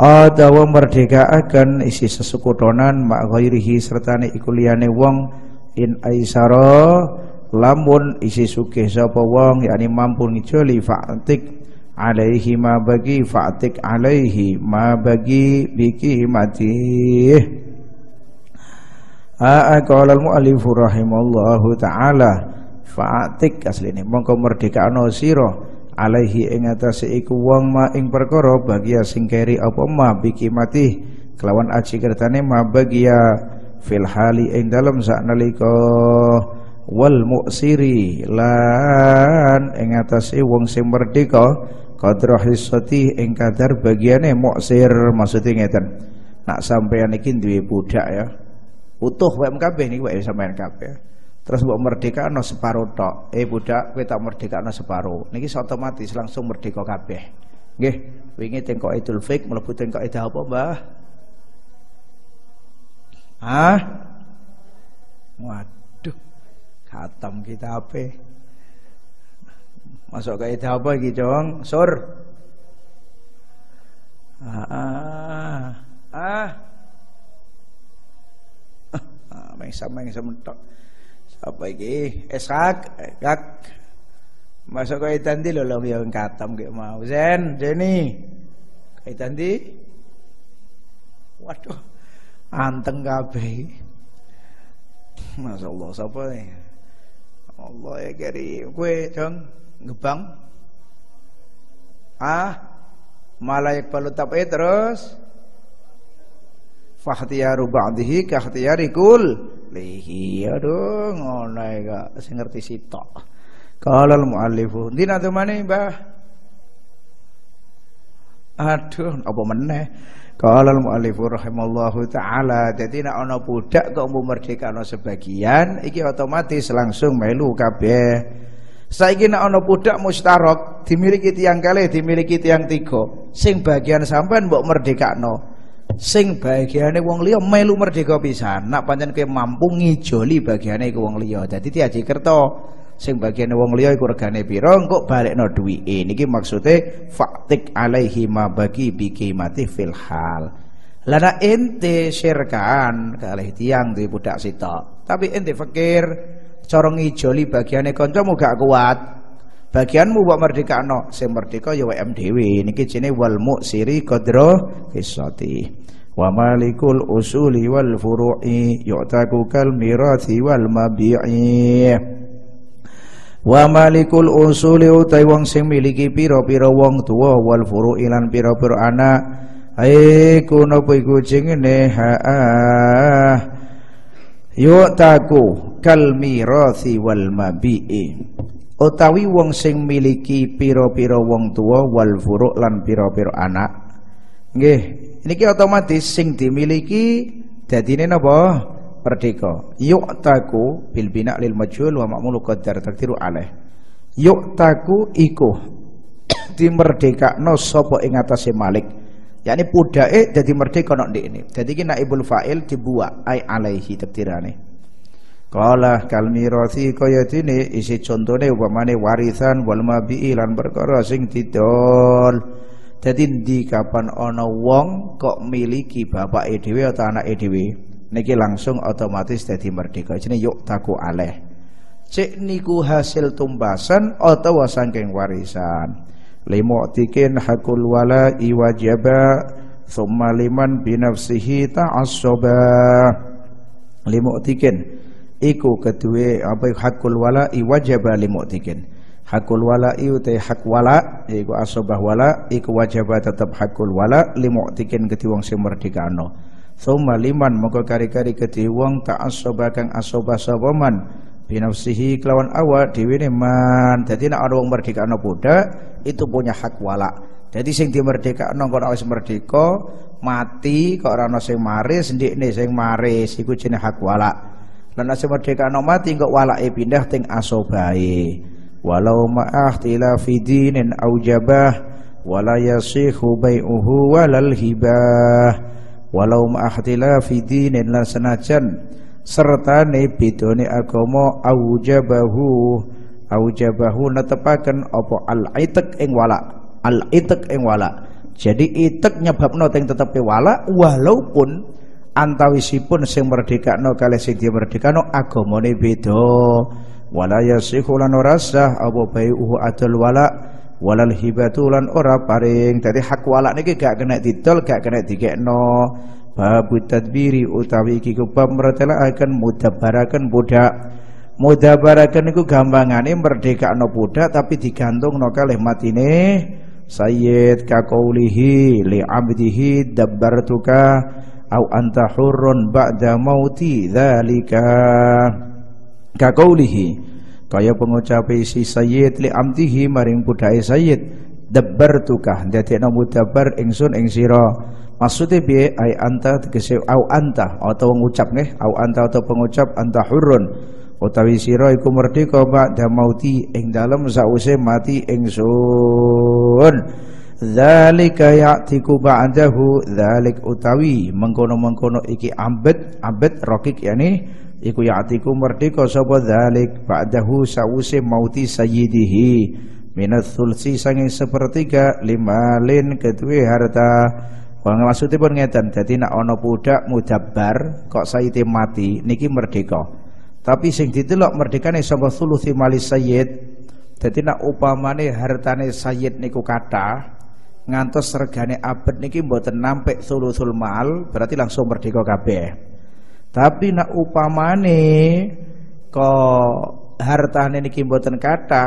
Atawa akan isi sesekutonan mak ghairihi sertane iku wong in aisara lamun isi sugih sapa wong yakni mampu ngijoli fa'tik alaihi ma bagi fa'tik alaihi ma bagi biki mati Aa qala al-mu'allif rahimallahu taala fa'tik asline mongko merdekano sira. Alaihi ing atase iku wong ma ing perkara bagia sing keri apa ma biki mati kelawan aji kertane ma bagia fil hali ing dalem saknalika wal muksiri lan ing atase wong sing merdeka qadra hissati ing kadar bagiane muksir maksudnya ngeten nak sampeyan iki duwe budak ya utuh wae kabeh niki wae sampeyan kabeh Terus mbok merdekakno separo tok. Eh budak kowe tak merdekakno separo. Niki otomatis langsung merdeka kabeh. Nggih, wingi tengkok Idul Fik mlebu tengkok Ida apa, Mbah? Hah? Waduh. Khatam kita apa? Masuk ke Ida apa iki, Jong? Sur. Ah. Ah. ah. Ah, main sama yang sementok apa iki Eshak kak masuk kaitan di lho yang katam kayak mau Zen Jenny kaitan di waduh anteng kabeh Masya Allah siapa nih Allah ya kiri kue dong ngebang. Ah malah balu tapi terus. Fahtiyaru ba'dihi kahtiyarikul lihi aduh ngono ya sing ngerti sitok. Qala al muallifu dina temane Mbah? Aduh apa meneh? Qala al muallifu rahimallahu taala. Dadi nek ana budak kok mau merdekano sebagian iki otomatis langsung melu kabeh saiki nek ana budak mustarok dimiliki tiang kali dimiliki tiang tiga. Sing bagian sampean mbok merdekano sing bagiane wong liya melu merdeka pisan. Nak pancen kowe mampu ngijoli bagiane ke wong liya. Dadi diaji kerto sing bagiane wong liya iku regane pira engko balekno duwike. Niki maksude faktik alaihi ma bagi bi qimati fil hal. Lana ente syirkan kalih tiang duwe budak sitok. Tapi ente fakir cara ngijoli bagiane kancamu gak kuat. Bagianmu buat merdeka no sing merdeka ya WM dewi niki jenenge wal muksiri qadra fisati. Wa malikul usuli wal furu'i yu'taku kal mirathi wal mabi'i. Wa malikul usuli utai wong sing miliki pira-pira wong tua wal furu'i lan pira-pira anak. Ae kuno iku jenenge ha yu'taku kal mirathi wal mabi'i. Utawi wong sing miliki pira-pira wong tua wal furu' lan pira-pira anak. Nggih niki otomatis sing dimiliki dadine napa? Merdeka. Yu'taku bil bina lil majhul wa ma'mul qaddar takdiru alaih yu'taku iku (coughs) dimerdekakno sapa ing atase malik yakni pudake dadi merdeka nek ndekne dadi ki naibul fa'il dibuat ai alaihi takdirane Kala kal mirasi kaya dene isi contone upamane warisan wal mabi'i lan perkara sing didol. Dadi ndi kapan ana wong kok miliki bapake dhewe atau anake dhewe, niki langsung otomatis dadi merdeka. Jenenge yuk taku aleh. Cek niku hasil tumbasan atau saking warisan. Limu'tikin hakul wala iwajaba thumma liman binafsihi ta'assaba. limu'tikin iku kedue apa hakul wala i wajaba limu'tikin hakul wala utai hak wala iku asobah wala iku wajaba tetap hakul wala limu'tikin kedue wong sing merdekano Suma liman moko kari-kari kedue wong ta'assoba kang asobah sapa binafsihi kelawan awak dhewe man dadi nek ana wong itu punya hak wala jadi sing dimerdekakno kok wis merdeka mati kok ora ana sing maris ndikne sing maris iku jenenge hak wala lan sing merdekakno mati kok walake pindah teng asobae. Walau ma'ah fi dinin au jabah wala yasihu bai'uhu walal hibah. Walau ma'ah fi dinin lan senajan serta ne bidone agama aujabahu aujabahu netepaken apa? Al itek ing wala al itek ing wala jadi itek nyebabno teng tetepe wala walaupun antawisipun sing merdekakno kalih sing dimerdekakno agamane beda. Wala yasihu lan ora sah apa bai'uhu adul wala walal hibatu lan ora paring. Dadi hak wala niki gak kena didol gak kena dikekno babu tadbiri utawi iki ku bab akan mudabarakan budak. Mudabarakan iku gampangane merdekakno budak tapi digantungno kalih matine. Sayyid ka qaulihi li abdihi dabbartuka au anta hurrun ba'da mauti dzalika. Ka qaulihi kaya pengucap si sayyid li amtihi maring budake sayyid dabbartuka. Dadekno mudabar ingsun ing sira Maksudnya biye ay anta tegese au anta atau mengucap nggih au anta atau pengucap anta hurun utawi sira iku merdeka ba'da mauti ing dalem sause mati ingsun zalika ya'tiku ba'dahu zalik utawi mengkono-mengkono iki ambet ambet rokik yani iku ya'tiku merdeka sapa zalik ba'dahu sause mauti sayyidihi. Minat sulsi sanging sepertiga limalin kedue harta Wong pun ngeten, dadi nak ana budak mudabbar kok sayyid mati niki merdeka. Tapi sing ditelok merdekane sapa sulusi mali sayyid. Dadi nak upamane hartane sayyid niku kata ngantos regane abad niki mboten nampik sulusul mal, berarti langsung merdeka kabeh. Tapi nak upamane kok hartane niki mboten kata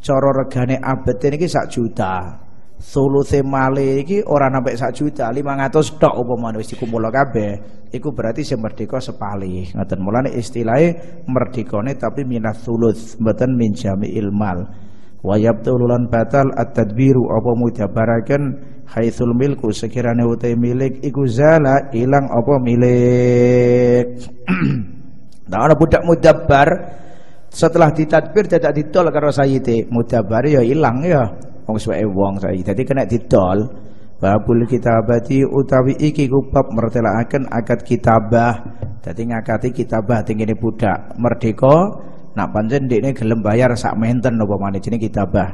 cara regane abad niki sak juta. Suluse male iki ora sampai sak juta, 500 tok umpamane wis dikumpul kabeh. Iku berarti sing merdeka sepali. Ngoten mulane istilahnya merdekane tapi minat sulus, mboten min jami'il mal. Wa yabtululan batal at-tadbiru apa mujabaraken haitsul milku sekirane utai milik iku zala ilang apa milik. (clears throat) nah ana budak mudabbar setelah ditadbir tidak ditol karo sayyide mudabbar ya ilang ya wong suweke wong saiki. Dadi kena didol babul kitabati utawi iki kubab mertelakaken akad kitabah. Dadi ngakati kitabah tingene budak. Merdeka nak pancen ndekne gelem bayar sak menten apa maneh jenenge kitabah.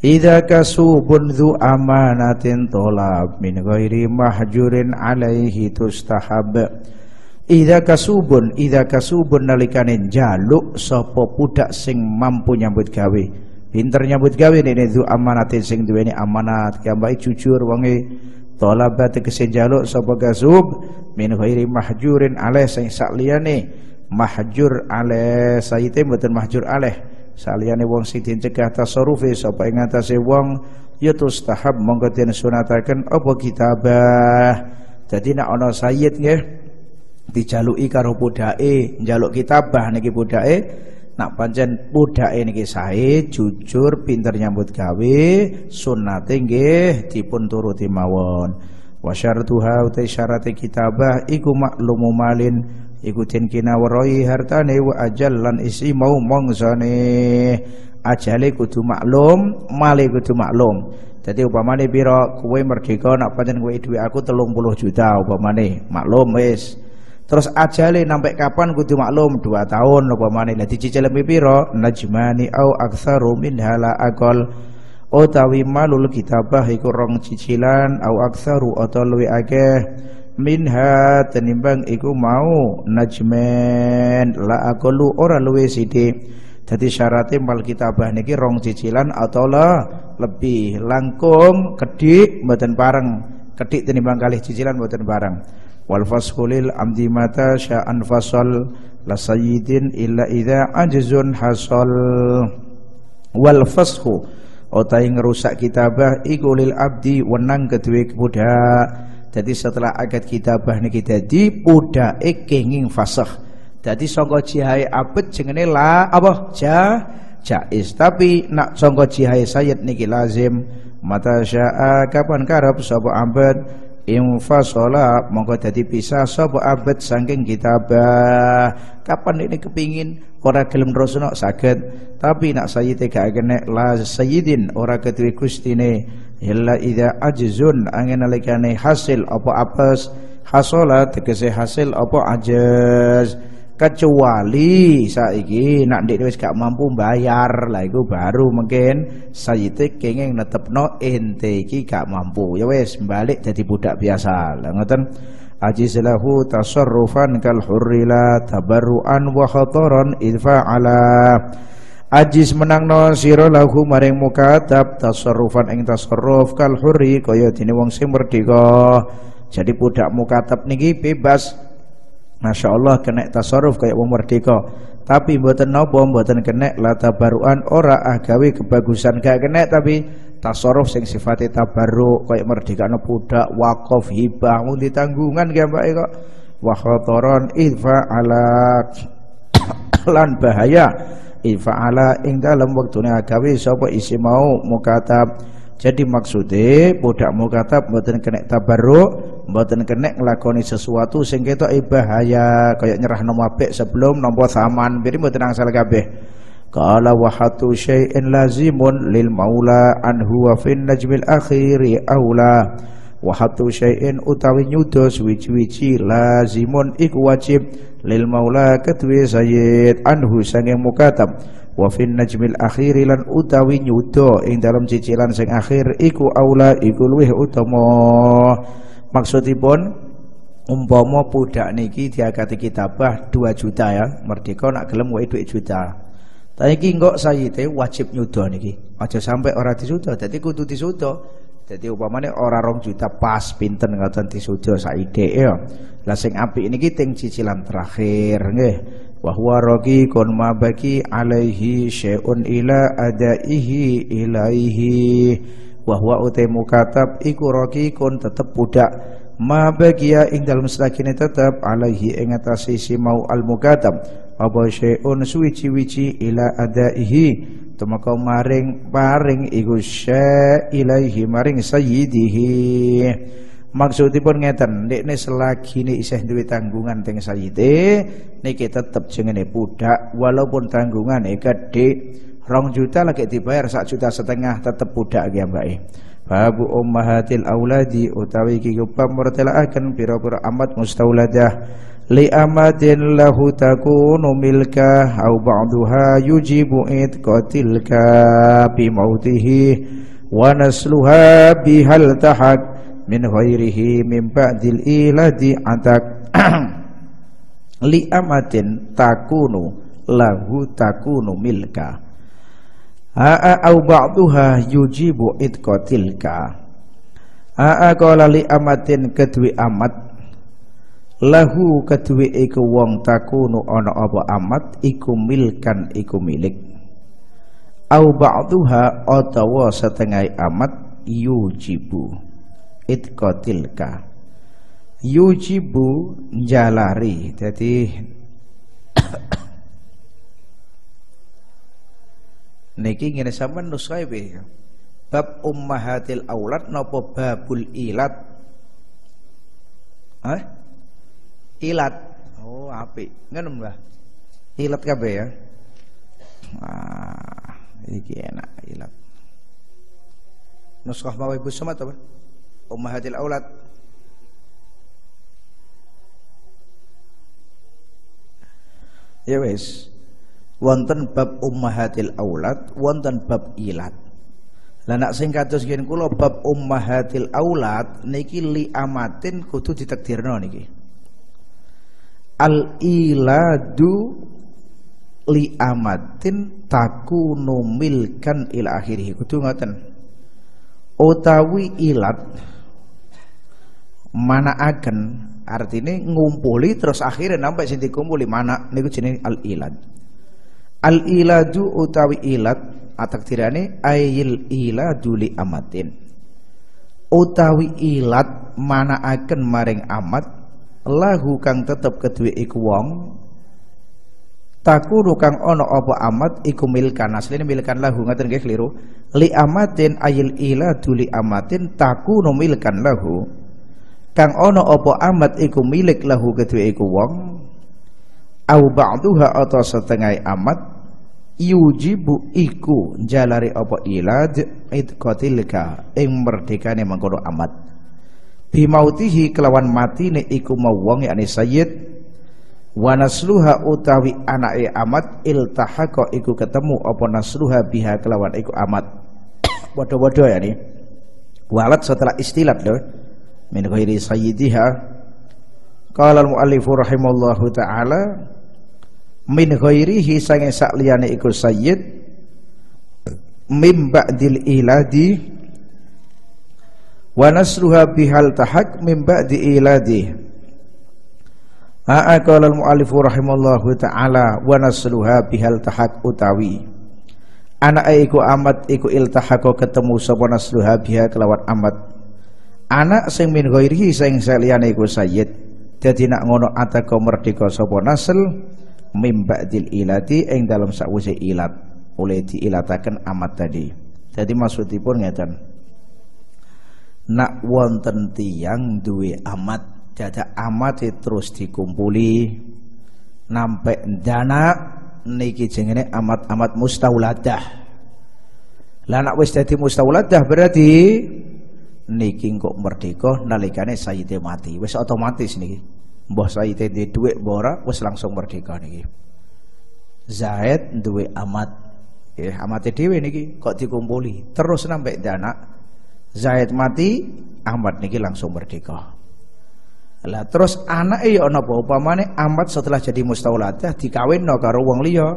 Idza kasubun dzu amanatin tolab min ghairi mahjurin alaihi tustahab. Idza kasubun idza kasubun nalikane jaluk sapa budak sing mampu nyambut gawe pinter nyambut gawe nek zu amanatin sing duweni amanat. Kiambai jujur wonge talabat tegese jaluk sapa gasub min ghairi mahjurin alaih sing sakliyane mahjur alaih sayite mboten mahjur alaih saliyane wong sing dicegah tasarufe sapa ing atase wong ya tustahab monggo den sunataken apa kitabah? Dadi nek ana sayyid nggih dijaluki karo budake njaluk kitabah niki budake nak pancen budake niki sae jujur pinter nyambut gawe sunnate nggih dipun turuti mawon. Wa syartuha utai syarate kitabah iku maklumu malin iku den kinawroi hartane wa ajal lan isi mau mongsane ajale kudu maklum male kudu maklum. Jadi upamane pira kowe merdeka nak pancen kowe duwe aku 30 juta upamane. Maklum wis Terus ajale sampai kapan kudu maklum dua tahun apa maneh lah dicicil piro? Najmani au aktsaru min hala aqal utawi malul kitabah iku rong cicilan. Au aktsaru atau luwi akeh. Minha tenimbang iku mau najmen. La aqalu ora luwi sithik dadi syaratnya mal kitabah niki rong cicilan atau lah lebih. Langkung kedik mboten pareng kedik tenimbang kali cicilan mboten bareng wal fasqulil amdi mata sya'an fasal la sayyidin illa idza ajzun hasal. Wal fasqu otai ngerusak kitabah iku lil abdi wenang kedue budak. Jadi setelah akad kitabah niki dadi budake kenging fasakh. Jadi sangka jihai abet jengene la apa? Ja jais. Tapi nak sangka jihai sayyid niki lazim. Mata syaa kapan karep sapa abad infasala mongko dadi pisah sapa abad saking kitabah. Kapan ini kepingin ora gelem rosono saged tapi nak sayyid gak kena la sayyidin ora ketuwe gustine. Illa idza ajzun angin alikane hasil apa apes hasola tegese hasil apa ajaz kecuali saiki nak ndek wis gak mampu bayar lah iku baru mungkin sayite kenging netepno ente iki gak mampu. Ya wis balik jadi budak biasa. Lah ngoten. Ajiz lahu tasarrufan kal hurrila tabarruan wa khataran idfa'ala Ajis menangno sira lahu maring mukatab tasarrufan ing tasarruf kal hurri kaya dene wong sing merdeka. Jadi budak mukatab niki bebas Masya Allah kena tasarruf kayak wong merdeka. Tapi mboten napa mboten kena la tabaruan ora agawe kebagusan gak kena tapi tasarruf sing sifate tabarruk kayak merdekano budak, wakaf, hibah, ditanggungan ya Mbak kok. Wa khataran idfa ala (coughs) lan bahaya idfa ala ing dalem wektune agawe sapa isi mau mukatab jadi maksudnya budak mukatab mboten kena tabarruk, mboten kena nglakoni sesuatu sing ketok bahaya kayak nyerah nomor apik sebelum nomor saman, biri mboten angsal kabeh. Qala wa hatu syai'in lazimun lil maula anhu wa fin najmil akhiri aula. Wa hatu syai'in utawi nyudo suwi-wiji lazimun iku wajib lil maula ketwe sayyid anhu sanging mukatab wa fin najmil akhir lan utawi nyuda ing dalam cicilan sing akhir iku aula iku luwih utama maksudipun umpama budak niki diakati kitabah 2 juta ya merdeka nak gelem wae duit juta. Tapi iki kok sayite wajib nyuda niki. Aja sampai ora disuda dadi kudu disuda. Jadi upamane ora rong juta pas pinten ngoten disuda saide ya. Lah sing apik niki ting cicilan terakhir nggih. Wa huwa raqiqun ma baki alaihi syai'un ila adaihi ilaihi wa huwa utai mukatab iku raqiqun tetep budak. Ma bagia ing dalam sedakine tetep alaihi ing atase si mau al mukatab apa syai'un suwici-wici ila adaihi. Tumeka maring paring iku ilaihi maring sayyidihi. Maksudipun ngeten, nek selagi ini isih duwe tanggungan teng sayite, niki tetep jengene budak walaupun tanggungan gede rong juta lagi dibayar sak juta setengah tetep budak ya mbak Babu ummahatil auladi utawi iki pamurtelaaken pira-pira amat mustauladah. Li amadin lahu takunu milka au ba'daha yujibu itqatilka bi mautihi wa nasluha bihal tahak min ghairihi min ba'dil iladi atak. (clears throat) Li amatin takunu lahu takunu milka A'a au ba'duha yujibu itqatilka A'a qala li amatin kedwi amat. Lahu kedwi iku wong takunu ana apa amat iku milkan iku milik. Au ba'duha atawa setengah amat yujibu itqatilka yujibu jalari jadi niki ngene sampean nuskha bab ummahatil aulad napa babul ilat Hah? Ilat. Oh, apik. Ngono, Mbah. Ilat kabeh ya. Ah, iki enak ilat. Nuskah mau Ibu Somad apa? ummahatil aulad ya wis wonten bab ummahatil aulad wonten bab ilat. Lah nak sing kados kula bab ummahatil aulad niki li amatin kudu ditakdirno niki. Al iladu li amatin takunu milkan ila akhirih. Kudu ngoten. Utawi ilat mana akan artinya ngumpuli terus akhirnya nampak sing dikumpuli mana niku jenenge al ilad al iladu utawi ilad atak tirane ayil iladu li amatin. Utawi ilat mana akan maring amat lahu kang tetep kedue iku wong takunu kang ono apa amat iku milkan. Asline milkan lahu ngaten nggih keliru. Li amatin ayil iladu li amatin takunu milkan lahu. Kang ono apa amat iku milik lahu kedue iku wong au ba'duha atau setengah amat yujibu iku jalari apa ilad idqatilka ing merdekane mengkono amat. Bimautihi kelawan matine iku mau wong yakni sayyid wa nasluha utawi anake amat iltahaqa iku ketemu apa nasluha biha kelawan iku amat. (coughs) Bodoh-bodoh ya nih walat setelah istilat loh min ghairi sayyidiha. Qala al-muallifu rahimallahu taala min ghairihi sange sak liyane iku sayyid mim ba'dil iladi wa nasruha bihal tahak mim ba'di iladi. A'a qala al-mu'allifu rahimallahu ta'ala wa nasruha bihal tahak utawi. Anak iku amat iku iltahako ketemu sapa nasruha biha kelawan amat. Anak sing min ghairihi sing saliyane iku sayyid. Dadi nak ngono atako merdeka sapa nasl mim ba'dil ilati ing dalam sakwise ilat. Oleh diilataken amat tadi. Jadi maksudipun ngeten. Nak wonten tiyang duwe amat dadak amat terus dikumpuli. Nampe dana niki jengene amat-amat mustauladah. Lah nak wis dadi mustauladah berarti niki kok merdeka nalikane sayyide mati. Wis otomatis niki mbah Said di duit bora wis langsung merdeka niki. Zaid duwe amat ya amate dhewe niki kok dikumpuli. Terus sampai dana Zaid mati amat niki langsung merdeka. Lah terus anak ya ana apa? Upamane amat setelah jadi mustauladah dikawinno karo wong liya.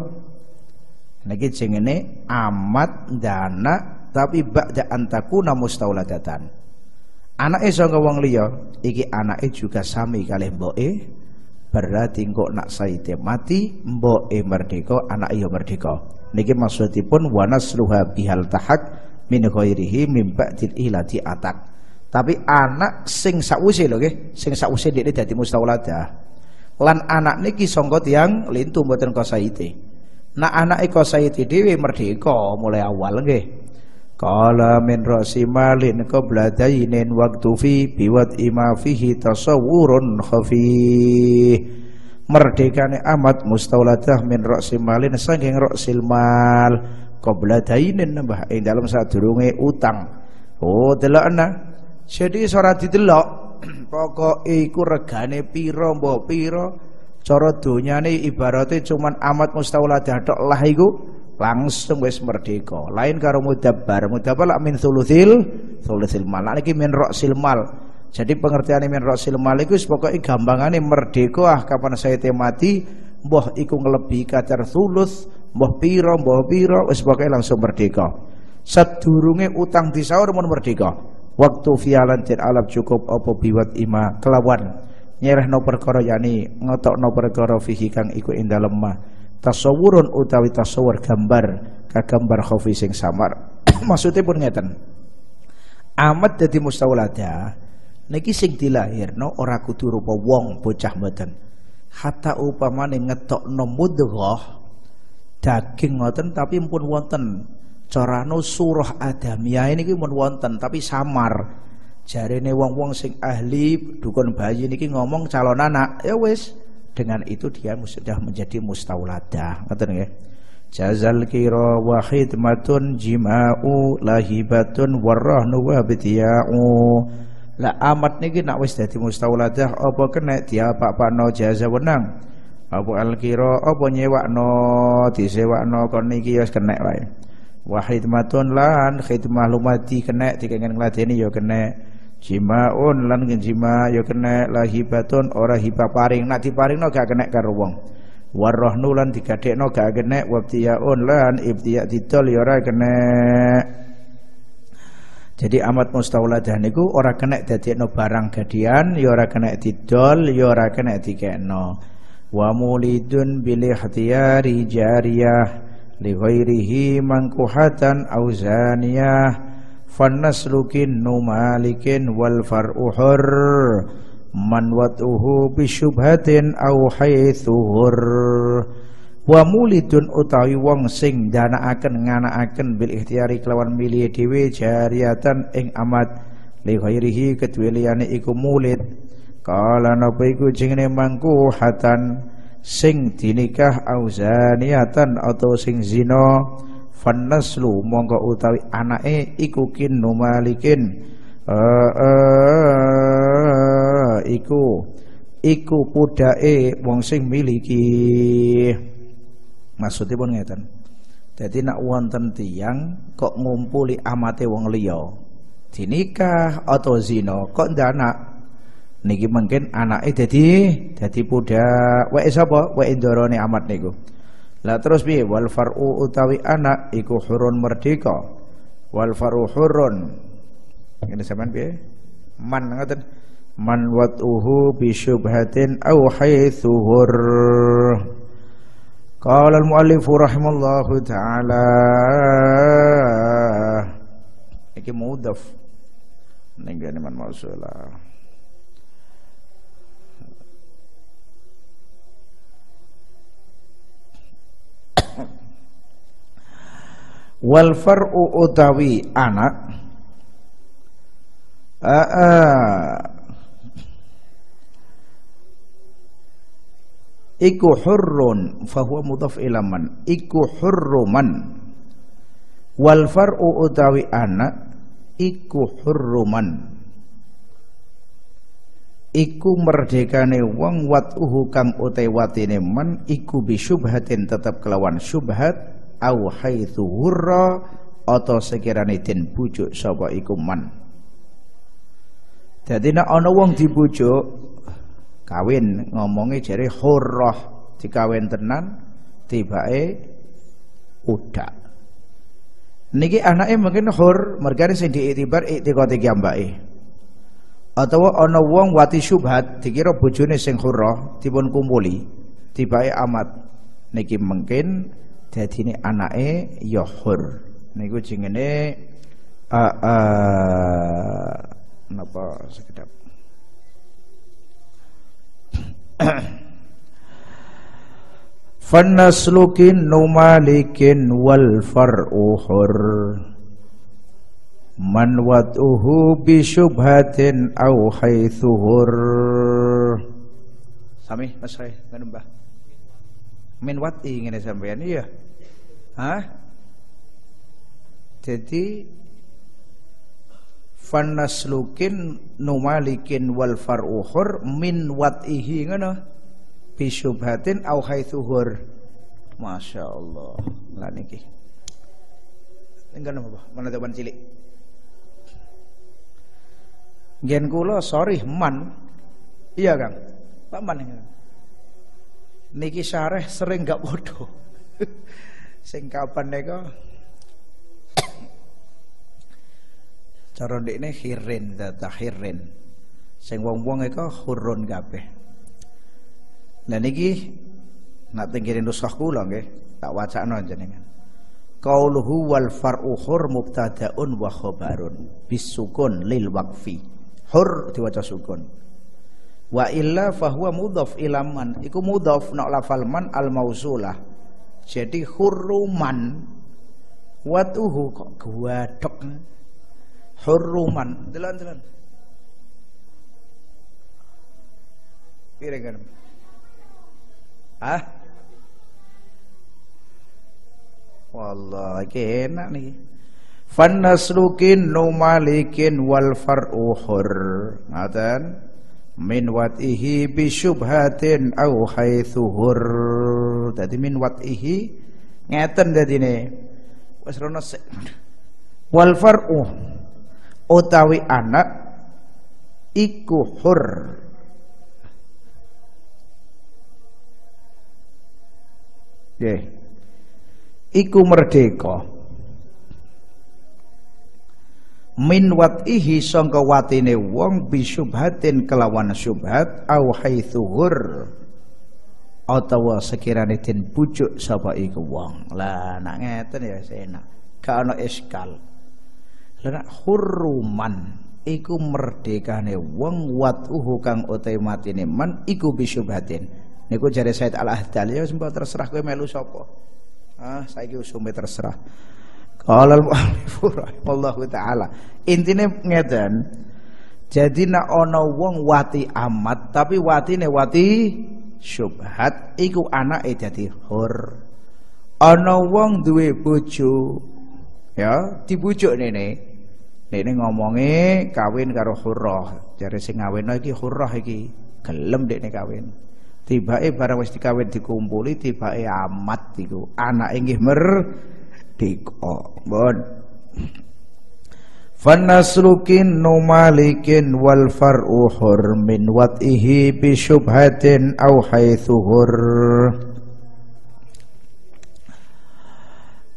Niki jenenge amat dana tapi ba'da antakuna mustauladatan anake saka wong liya iki anake juga sami kalih mboke. Berarti kok nak saite mati mboke merdeka anak ya merdeka. Niki maksudipun wa nasluha bihal tahak min ghairihi min ba'dil ilati atak. Tapi anak sing sakwise lho nggih sing sakwise dhekne dadi mustauladah lan anak niki sangka tiyang lintu mboten kosaite nak anake kosaite dhewe merdeka mulai awal nggih Qala min ra'si malin qabla dainin waktu fi biwat ima fihi tasawurun khafi Merdekane amat mustauladah min ra'si malin saking ra'sil mal. Qabla dainin nambah ing dalam sadurunge utang. Oh delokna jadi ora didelok. (clears throat) Pokok iku regane pira mbok pira? Cara donyane ibarate cuman amat mustauladah tok lah iku langsung wis merdeka. Lain karo mudabbar mudabbar lak min thuluthil thuluthil mal. Niki min ra'sil mal. Jadi pengertian min ra'sil mal iku pokoke gampangane merdeka. Ah kapan saya mati mbah iku ngelebi kadar thuluth mbah pira mbah pira wis langsung merdeka. Sedurunge utang disaur mun merdeka. Waktu fialan tin alap cukup apa biwat ima kelawan. Nyerehno perkara yani ngotokno perkara fihi kang iku ing dalem tasawurun utawi tasawur gambar kagambar khofi sing samar. (coughs) Maksudnya pun ngeten. Amat dadi mustawlada niki sing dilahirno ora kudu rupa wong bocah mboten. Hatta upamane ngetokno mudghah daging ngoten tapi pun wonten. Carane surah ini pun wonten tapi samar. Jarene wong-wong sing ahli dukun bayi niki ngomong calon anak. Ya wis dengan itu dia sudah menjadi mustauladah ngoten nggih? Jazal kira wa khidmatun jima'u lahibatun warahnu wa bitiya'u la amat niki nak wis dadi mustauladah apa kena dia pak-pakno jaza wenang? Apa al kira apa nyewakno disewakno kon niki wis kena wae. Wa khidmatun lan khidmah lumati kena dikengen ngladeni ya kena jimaun lan jima ya kena lahibatun ora hibah paring. Nak diparingno gak kena karo wong. Warahnu lan digadekno gak kena wabtiyaun lan ibtiya didol ya ora kena. Jadi amat mustauladah niku ora kena no barang gadian, ya ora kena didol, ya ora kena dikekno. Wa mulidun bil ikhtiyari jariyah li ghairihi mankuhatan au zaniyah fannaslukin numalikin wal far'u hur man wat'uhu bisyubhatin au haitsuhur wa mulidun utawi wong sing danaaken nganakaken bil ikhtiyari kelawan milih dhewe jariatan ing amat. Li ghairihi kedue iku mulid. Kala napa iku mangku? Hatan. Sing dinikah au zaniatan atau sing zina fannaslu monggo utawi anake iku kin numalikin uh, uh, iku iku pudake wong sing miliki. Maksudnya pun ngeten. Jadi nak wonten tiang kok ngumpuli amate wong liya? Dinikah atau zina? Kok anak? Niki mungkin anake dadi dadi budak wae sapa? Wae ndorone amat niku lah terus bi wal far'u utawi anak iku hurun merdeka. Wal far'u hurun. ini sampean piye? Man ngoten. Man wat'uhu bi syubhatin au haitsu hur. Qala al muallif rahimallahu taala. Iki mudhaf. Ning man mausulah. Wal far'u utawi anak. Iku hurrun fahuwa mudhaf ilaman iku hurruman. Wal far'u utawi anak iku hurruman. Iku merdekane wong watuhu kang utai watine man iku bisyubhatin tetap kelawan syubhat au haitsu hurra atau sekirane den bujuk sapa iku man. Dadi nek ana wong dibujuk kawin ngomongnya jari hurrah dikawin tenan tibake udak. Niki anaknya mungkin hur mergane sing diiktibar iktikati kiambake atau ana wong wati syubhat dikira bojone sing hurrah dipun kumpuli tibake amat. Niki mungkin dadine anake ya hur niku jenenge uh, uh, napa sekedap? (coughs) Fannaslukin numalikin wal far'u hur. Man wat'uhu bi syubhatin au haithuhur Sami Mas Rai Mbah Min wat'i ngene sampean iya. Hah? Jadi fanaslukin numalikin wal far'uhur min wat'ihi ngono bisyubhatin au haitsuhur Masya Allah. Lah niki. Enggak nama mana teman cilik? Gen kula sorry man. Iya Kang. Pak man niki syareh sering gak bodoh sing kapan nego Cara ndekne khirin data khirin. Sing wong-wong iku hurun kabeh. Lah niki nak tengkiri nuskhah kula nggih, tak wacana jenengan. Qauluhu wal far'u hur mubtada'un wa khabarun bisukun lil waqfi. Hur diwaca sukun. Wa illa fahuwa mudhaf ilaman. Iku mudhaf nak lafal man al mausulah. Jadi huruman. Watuhu kok guadok hurruman delan delan piring ah Wallah enak nih. Fannaslukin numalikin wal far'u hur. Ngaten Min wat'ihi bisyubhatin au haithuhur Tadi min wat'ihi Ngeten tadi nih Wes rono Wal far'u utawi anak iku hur Nggih. Iku merdeka. Min watihi sangka watine wong bisyubhatin kelawan syubhat au haitsuhur utawa sekirane den pucuk sapa iku wong. Lah nak ngeten ya senak gak ana iskal. Lah huruman. Iku merdekane wong watuhu kang utai matine man iku bisyubhatin niku jare Said Al Ahdal ya sempat terserah kowe melu sapa. Ah saiki usume terserah Qala al-mu'allif rahimallahu taala. Intine ngeten jadi nak ana wong wati amat tapi watine wati syubhat iku anake dadi hur. Ana wong duwe bojo ya dibujuk nene. Nene ngomonge kawin karo hurrah. Jare sing ngawinno iki hurrah iki gelem dekne kawin. Tibake barang wis dikawin dikumpuli tibake amat iku. Anake nggih merdeka bon Fanaslukin numalikin wal far'u hur min wat'ihi bi syubhatin aw haithuhur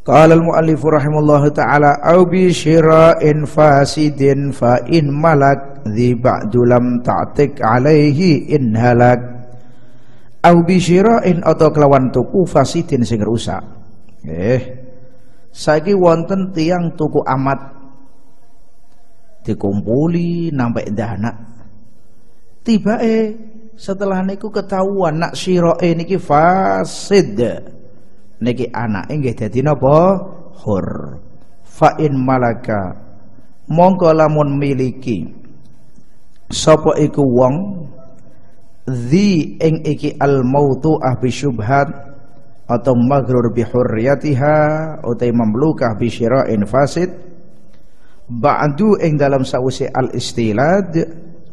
Qala al-muallif rahimahullah ta'ala aw bi syira'in fasidin fa in malak dhi ba'du lam ta'tik alaihi in halak. Aw bi syira'in atau kelawan tuku fasidin sing rusak. Eh saiki wonten tiang tuku amat. Dikumpuli nampak dana tiba eh setelah niku ketahuan nak siroe niki fasid. Niki anak nggih dadi napa? Hur. Fa in malaka. Mongko lamun miliki. Sapa iku wong? Zi ing iki al mautu bi syubhat atau maghrur bi hurriyatiha utai mamlukah bi syira'in fasid. Ba'du ing dalam sawise al istilad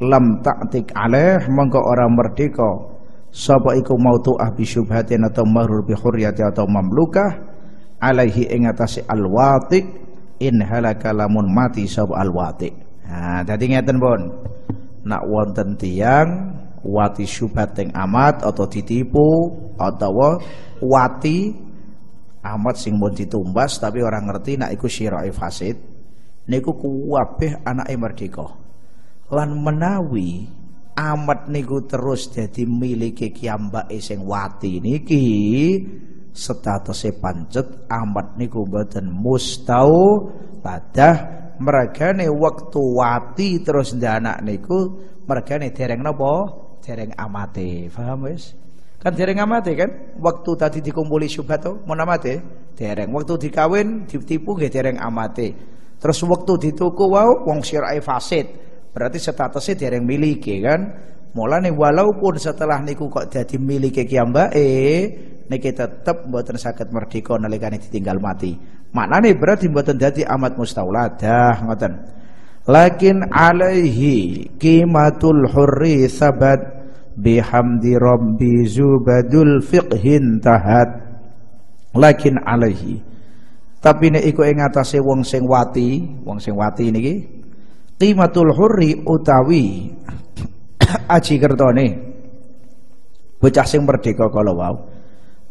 lam ta'tik alaih mongko ora merdeka sapa iku mautu'ah bi syubhatin atau mahrur bi hurriyati atau mamlukah alaihi ing atase al wati in halaka lamun mati sapa al wati nah dadi ngeten pun. Nak wonten tiyang wati syubhat ing amat atau ditipu atau wati amat sing mun ditumbas tapi orang ngerti nak iku syirai fasid. Niku kuwabeh anake merdeka. Lan menawi amat niku terus jadi miliki kiambake sing wati niki statusnya pancet amat niku mboten mustau padah mergane waktu wati terus ndanak niku mergane dereng napa dereng amate paham wis kan dereng amate kan waktu tadi dikumpuli syubhat to mun amate dereng waktu dikawin ditipu nggih dereng amate Terus waktu dituku wow wong sirai fasid. Berarti statusnya dereng miliki kan. Mulane walaupun setelah niku kok jadi miliki kiambake niki tetep mboten saged merdeka nalikane ditinggal mati. Maknane berarti mboten dadi amat mustauladah ngoten. Lakin alaihi qimatul hurri sabat bihamdi rabbi zubadul fiqhin tahat. Lakin alaihi tapi nek iku ing atase wong sing wati, wong sing wati niki qimatul hurri utawi (coughs) aji kertone bocah sing merdeka kala wau.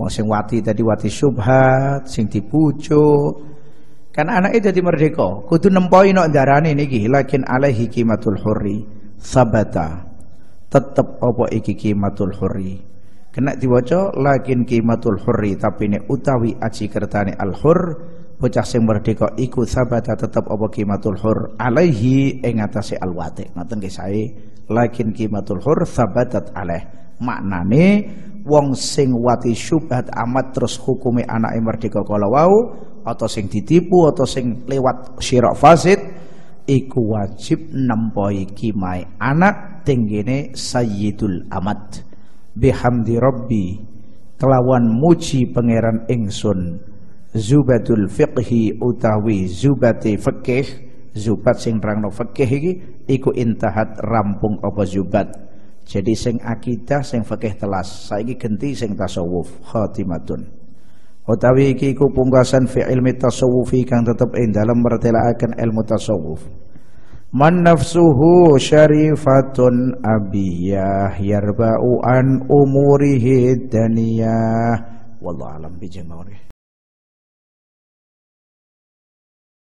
Wong sing wati tadi wati syubhat, sing dipujuk. Kan anake dadi merdeka, kudu nempoi nok darane niki lakin alaihi qimatul hurri sabata. Tetep apa iki qimatul hurri? Kena diwaca lakin qimatul hurri tapi nek utawi aji kertane al hur bocah sing merdeka iku sabata tetep apa kimatul hur alaihi ing atase alwate ngoten nggih sae. Lakin kimatul hur sabatat alaih maknane wong sing wati syubhat amat terus hukume anake merdeka kala wau atau sing ditipu atau sing lewat syirak fasid iku wajib nempoi kimai anak tenggene sayyidul amat bihamdi rabbi kelawan muji pangeran ingsun. Zubatul fiqhi utawi zubati fikih zubat sing rangno fikih iki iku intahat rampung apa zubat. Jadi sing akidah sing fikih telas. Saiki genti sing tasawuf khatimatun utawi iki iku pungkasan fi ilmi tasawufi kang tetep ing dalam mertelaaken ilmu tasawuf. Man nafsuhu syarifatun abiyah yarba'u an umurihi daniyah. Wallahu alam bijama'urih